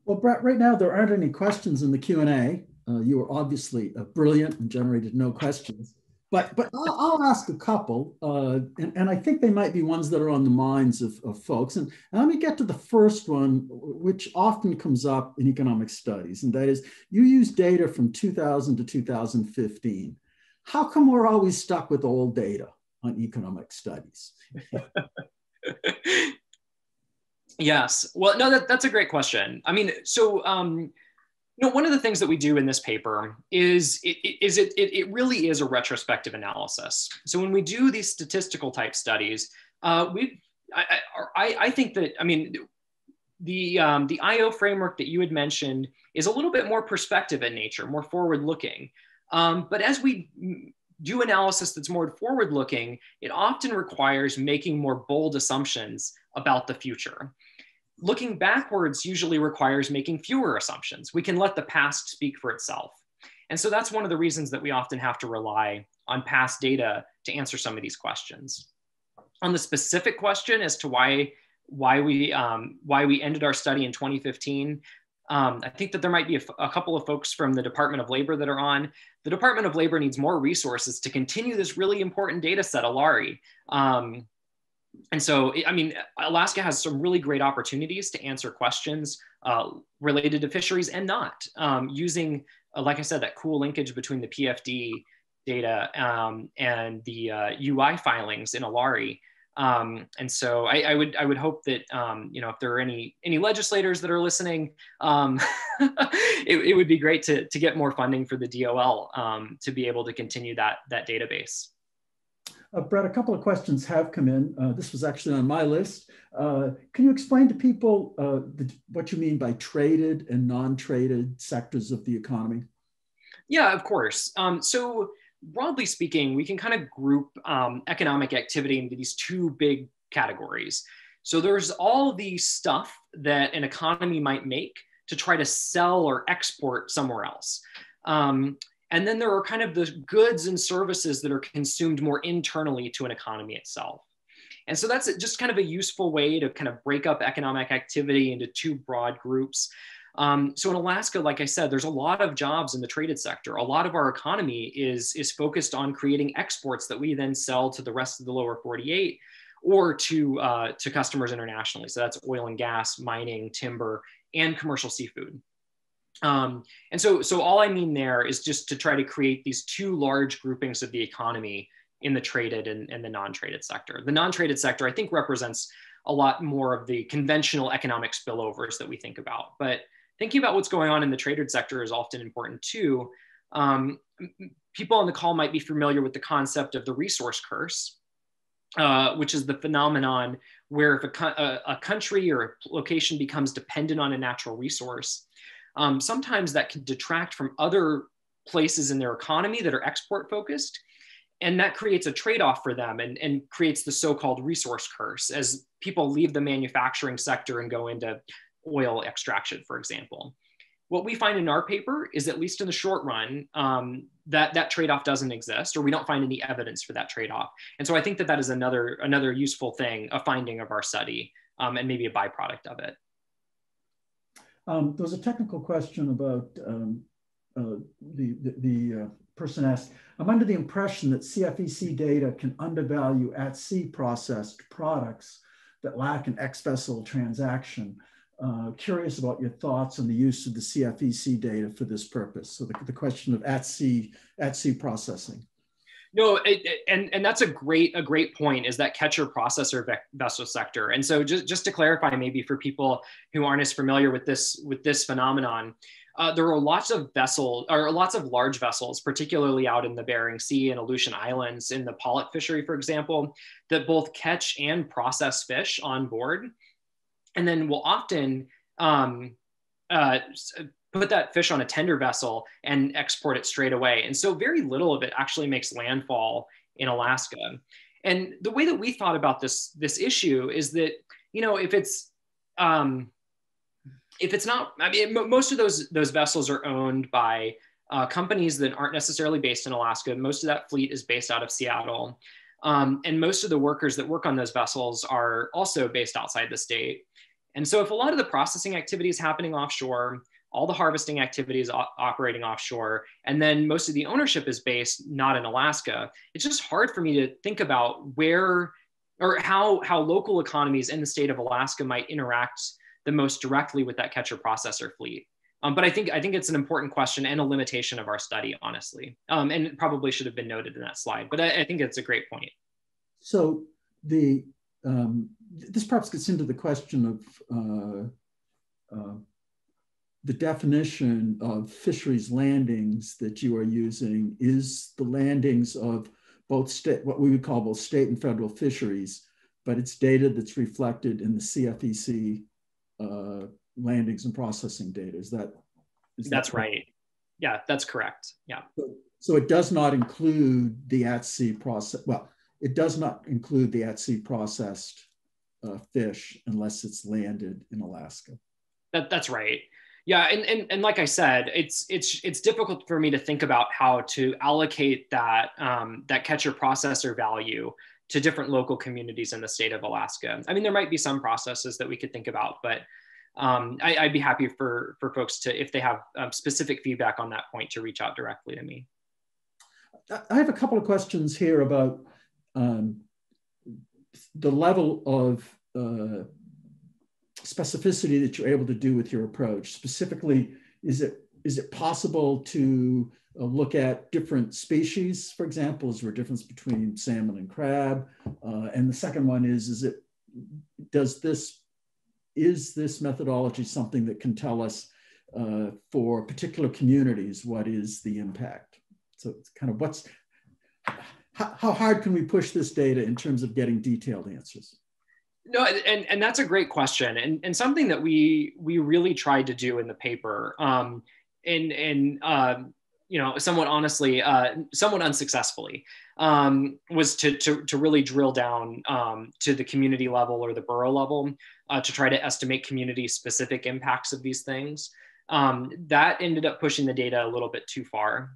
Well, Brett, right now there aren't any questions in the Q&A. Uh, you were obviously uh, brilliant and generated no questions. But, but I'll, I'll ask a couple, uh, and, and I think they might be ones that are on the minds of, of folks. And, and let me get to the first one, which often comes up in economic studies, and that is you use data from 2000 to 2015. How come we're always stuck with old data? On economic studies? (laughs) yes. Well, no, that, that's a great question. I mean, so, um, you know, one of the things that we do in this paper is, is it, it, it really is a retrospective analysis. So when we do these statistical type studies, uh, we, I, I, I think that, I mean, the, um, the IO framework that you had mentioned is a little bit more perspective in nature, more forward looking. Um, but as we do analysis that's more forward looking, it often requires making more bold assumptions about the future. Looking backwards usually requires making fewer assumptions. We can let the past speak for itself. And so that's one of the reasons that we often have to rely on past data to answer some of these questions. On the specific question as to why, why, we, um, why we ended our study in 2015, um, I think that there might be a, couple of folks from the Department of Labor that are on. The Department of Labor needs more resources to continue this really important data set, ALARI. Um, and so, I mean, Alaska has some really great opportunities to answer questions uh, related to fisheries and not um, using, uh, like I said, that cool linkage between the PFD data um, and the uh, UI filings in ALARI. Um, and so I, I, would I would hope that um, you know if there are any any legislators that are listening, um, (laughs) it, it, would be great to, to get more funding for the DOL um, to be able to continue that that database. Uh, Brett, a couple of questions have come in. Uh, this was actually on my list. Uh, can you explain to people uh, the, what you mean by traded and non-traded sectors of the economy? Yeah, of course. Um, so broadly speaking, we can kind of group um, economic activity into these two big categories. So there's all the stuff that an economy might make to try to sell or export somewhere else. Um, and then there are kind of the goods and services that are consumed more internally to an economy itself. And so that's just kind of a useful way to kind of break up economic activity into two broad groups. Um, so in Alaska, like I said, there's a lot of jobs in the traded sector. A lot of our economy is, is focused on creating exports that we then sell to the rest of the lower 48 or to, uh, to customers internationally. So that's oil and gas, mining, timber, and commercial seafood. Um, and so, so all I mean there is just to try to create these two large groupings of the economy in the traded and, and the non-traded sector. The non-traded sector, I think, represents a lot more of the conventional economic spillovers that we think about. But thinking about what's going on in the traded sector is often important too. Um, people on the call might be familiar with the concept of the resource curse. uh, which is the phenomenon where if a, a, a, country or a location becomes dependent on a natural resource, um, sometimes that can detract from other places in their economy that are export focused. And that creates a trade off for them and, and creates the so called resource curse as people leave the manufacturing sector and go into oil extraction, for example. What we find in our paper is, at least in the short run, um, that that trade-off doesn't exist, or we don't find any evidence for that trade-off. And so I think that that is another another useful thing, a finding of our study, um, and maybe a byproduct of it. Um, there was a technical question about um, uh, the the, the uh, person asked. I'm under the impression that CFEC data can undervalue at sea processed products that lack an ex vessel transaction. Uh, curious about your thoughts on the use of the CFEC data for this purpose. So the, the question of at sea at sea processing. No, it, it, and and that's a great a great point. Is that catcher processor vessel sector? And so just just to clarify, maybe for people who aren't as familiar with this with this phenomenon, uh, there are lots of vessels or lots of large vessels, particularly out in the Bering Sea and Aleutian Islands in the pollock fishery, for example, that both catch and process fish on board and then we'll often um, uh, put that fish on a tender vessel and export it straight away. And so very little of it actually makes landfall in Alaska. And the way that we thought about this this issue is that you know if it's um, if it's not, I mean, most of those those vessels are owned by uh, companies that aren't necessarily based in Alaska. Most of that fleet is based out of Seattle. Um, and most of the workers that work on those vessels are also based outside the state. And so if a lot of the processing activity is happening offshore, all the harvesting activities operating offshore, and then most of the ownership is based not in Alaska, it's just hard for me to think about where or how, how local economies in the state of Alaska might interact the most directly with that catcher processor fleet. Um, but I think I think it's an important question and a limitation of our study, honestly, um, and it probably should have been noted in that slide. But I, I think it's a great point. So the um, this perhaps gets into the question of uh, uh, the definition of fisheries landings that you are using is the landings of both state, what we would call both state and federal fisheries, but it's data that's reflected in the CFEC uh, landings and processing data. Is that? Is that's that right. Yeah, that's correct. Yeah. So, so, it does not include the at sea process. Well, it does not include the at sea processed uh, fish unless it's landed in Alaska. That, that's right. Yeah, and, and and like I said, it's it's it's difficult for me to think about how to allocate that um, that catcher processor value to different local communities in the state of Alaska. I mean, there might be some processes that we could think about, but um, I, would be happy for for folks to, if they have um, specific feedback on that point, to reach out directly to me. I have a couple of questions here about um, the level of uh, specificity that you're able to do with your approach. Specifically, is it is it possible to uh, look at different species, for example? Is there a difference between salmon and crab? Uh, and the second one is, is it does this is this methodology something that can tell us uh, for particular communities what is the impact? So it's kind of what's how, how hard can we push this data in terms of getting detailed answers? No, and, and that's a great question, and, and something that we we really tried to do in the paper, um, and and um, you know, somewhat honestly, uh, somewhat unsuccessfully, um, was to, to to really drill down um, to the community level or the borough level uh, to try to estimate community specific impacts of these things. Um, that ended up pushing the data a little bit too far.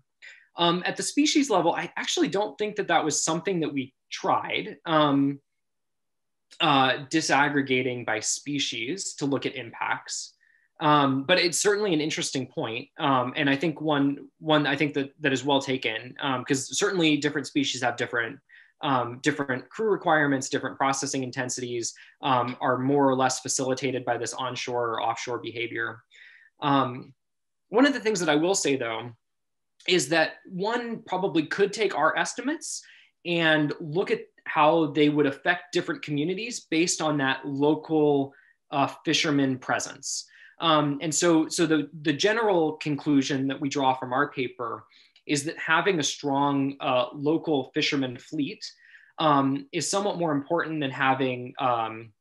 Um, at the species level, I actually don't think that that was something that we tried. Um, uh, disaggregating by species to look at impacts. Um, but it's certainly an interesting point, um, and I think one one I think that that is well taken because um, certainly different species have different um, different crew requirements, different processing intensities um, are more or less facilitated by this onshore or offshore behavior. Um, one of the things that I will say though is that one probably could take our estimates and look at how they would affect different communities based on that local uh, fisherman presence. Um, and so, so the, the general conclusion that we draw from our paper is that having a strong uh, local fisherman fleet um, is somewhat more important than having um,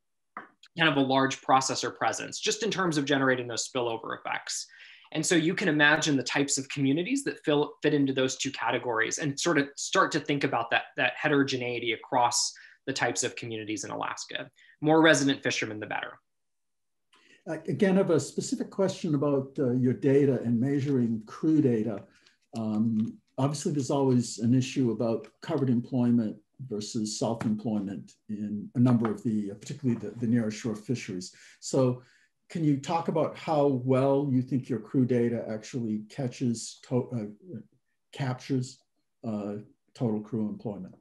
kind of a large processor presence, just in terms of generating those spillover effects. And so you can imagine the types of communities that fill, fit into those two categories and sort of start to think about that, that heterogeneity across the types of communities in Alaska. More resident fishermen, the better. Again, I have a specific question about uh, your data and measuring crew data. Um, obviously, there's always an issue about covered employment versus self-employment in a number of the, particularly the, the shore fisheries. So can you talk about how well you think your crew data actually catches, to, uh, captures uh, total crew employment?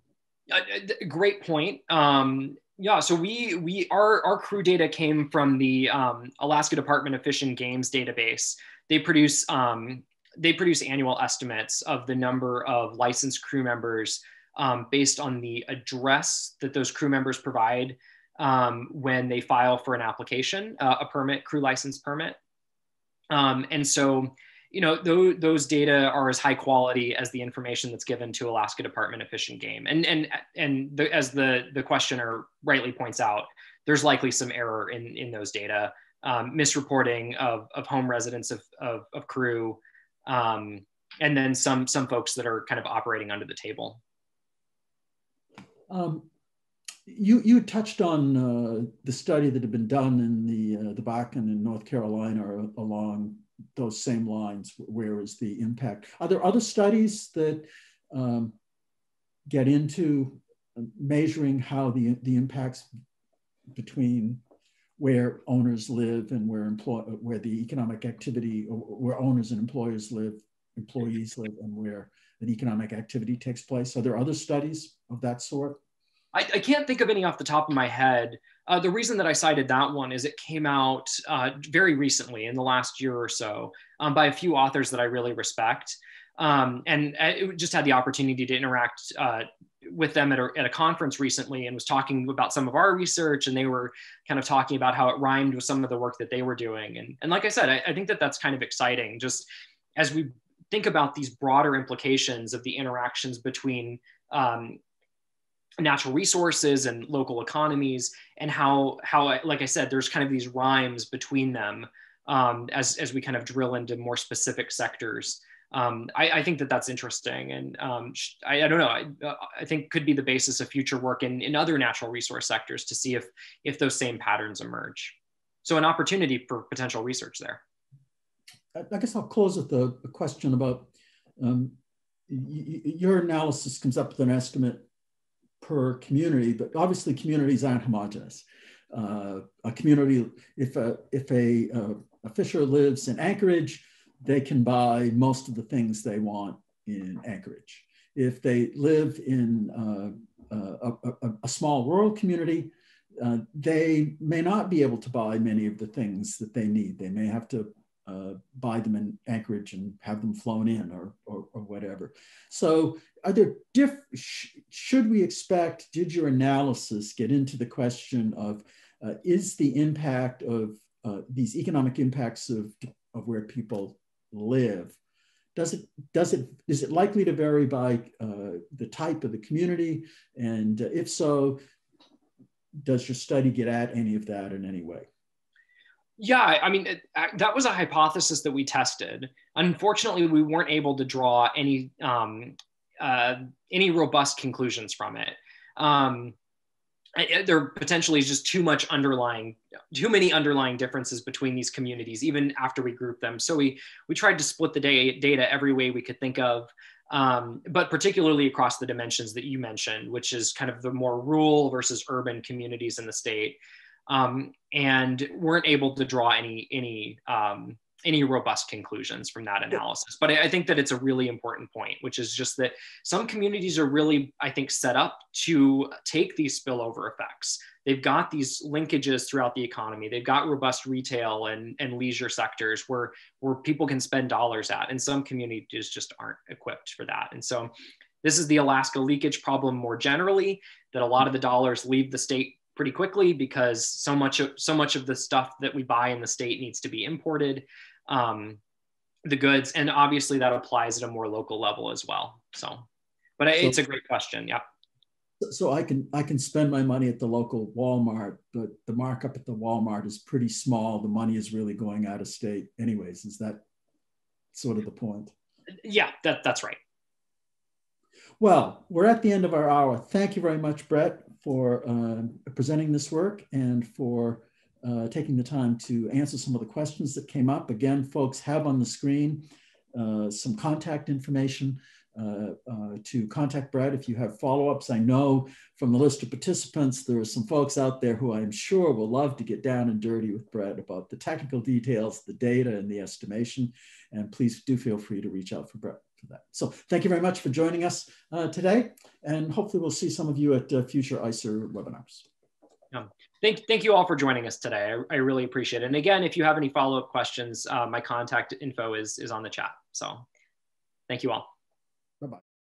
Uh, great point. Um, yeah, so we we our our crew data came from the um, Alaska Department of Fish and Games database. They produce um, they produce annual estimates of the number of licensed crew members um, based on the address that those crew members provide um, when they file for an application, uh, a permit, crew license permit. Um, and so, you know, those, those data are as high quality as the information that's given to Alaska Department of Fish and Game. And, and, and the, as the, the questioner rightly points out, there's likely some error in, in those data, um, misreporting of, of home residents of, of, of crew, um, and then some, some folks that are kind of operating under the table. Um, you you touched on uh, the study that had been done in the uh, the Bakken in North Carolina along those same lines. Where is the impact? Are there other studies that um, get into measuring how the the impacts between where owners live and where employ where the economic activity where owners and employers live employees live and where an economic activity takes place are there other studies of that sort I, I, can't think of any off the top of my head. Uh, the reason that I cited that one is it came out uh, very recently in the last year or so um, by a few authors that I really respect. Um, and I just had the opportunity to interact uh, with them at a, at a, conference recently and was talking about some of our research and they were kind of talking about how it rhymed with some of the work that they were doing. And, and like I said, I, I think that that's kind of exciting just as we think about these broader implications of the interactions between um, natural resources and local economies and how how like i said there's kind of these rhymes between them um, as as we kind of drill into more specific sectors. Um, I, I, think that that's interesting and um, I, I, don't know I, uh, I, think could be the basis of future work in, in other natural resource sectors to see if if those same patterns emerge. So an opportunity for potential research there. I guess i'll close with a, a question about um, your analysis comes up with an estimate per community, but obviously communities aren't homogenous. Uh, a community, if a, if a, uh, a fisher lives in Anchorage, they can buy most of the things they want in Anchorage. If they live in uh, a, a, a, small rural community, uh, they may not be able to buy many of the things that they need. They may have to uh, buy them in Anchorage and have them flown in or, or, or whatever. So are there diff, sh should we expect, did your analysis get into the question of, uh, is the impact of uh, these economic impacts of, of where people live, does it, does it, is it likely to vary by uh, the type of the community? And if so, does your study get at any of that in any way? Yeah, I mean, it, that was a hypothesis that we tested. Unfortunately, we weren't able to draw any um, uh, any robust conclusions from it. Um, there potentially is just too much underlying, too many underlying differences between these communities, even after we grouped them. So we we tried to split the day, data every way we could think of, um, but particularly across the dimensions that you mentioned, which is kind of the more rural versus urban communities in the state um, and weren't able to draw any any um, any robust conclusions from that analysis. But I think that it's a really important point, which is just that some communities are really, I think, set up to take these spillover effects. They've got these linkages throughout the economy. They've got robust retail and, and leisure sectors where, where people can spend dollars at. And some communities just aren't equipped for that. And so this is the Alaska leakage problem more generally, that a lot of the dollars leave the state pretty quickly because so much of so much of the stuff that we buy in the state needs to be imported um, the goods and obviously that applies at a more local level as well so but so, it's a great question yeah so I can I can spend my money at the local Walmart, but the markup at the Walmart is pretty small. The money is really going out of state, anyways. Is that sort of the point? Yeah, that that's right. Well, we're at the end of our hour. Thank you very much, Brett, for uh, presenting this work and for uh, taking the time to answer some of the questions that came up. Again, folks have on the screen uh, some contact information uh, uh, to contact Brad if you have follow-ups. I know from the list of participants, there are some folks out there who I'm sure will love to get down and dirty with Brad about the technical details, the data and the estimation. And please do feel free to reach out for Brett for that. So thank you very much for joining us uh, today. And hopefully we'll see some of you at uh, future ISER webinars. Yeah. Thank, thank you all for joining us today. I, I really appreciate it. And again, if you have any follow-up questions, uh, my contact info is, is on the chat. So thank you all. Bye-bye.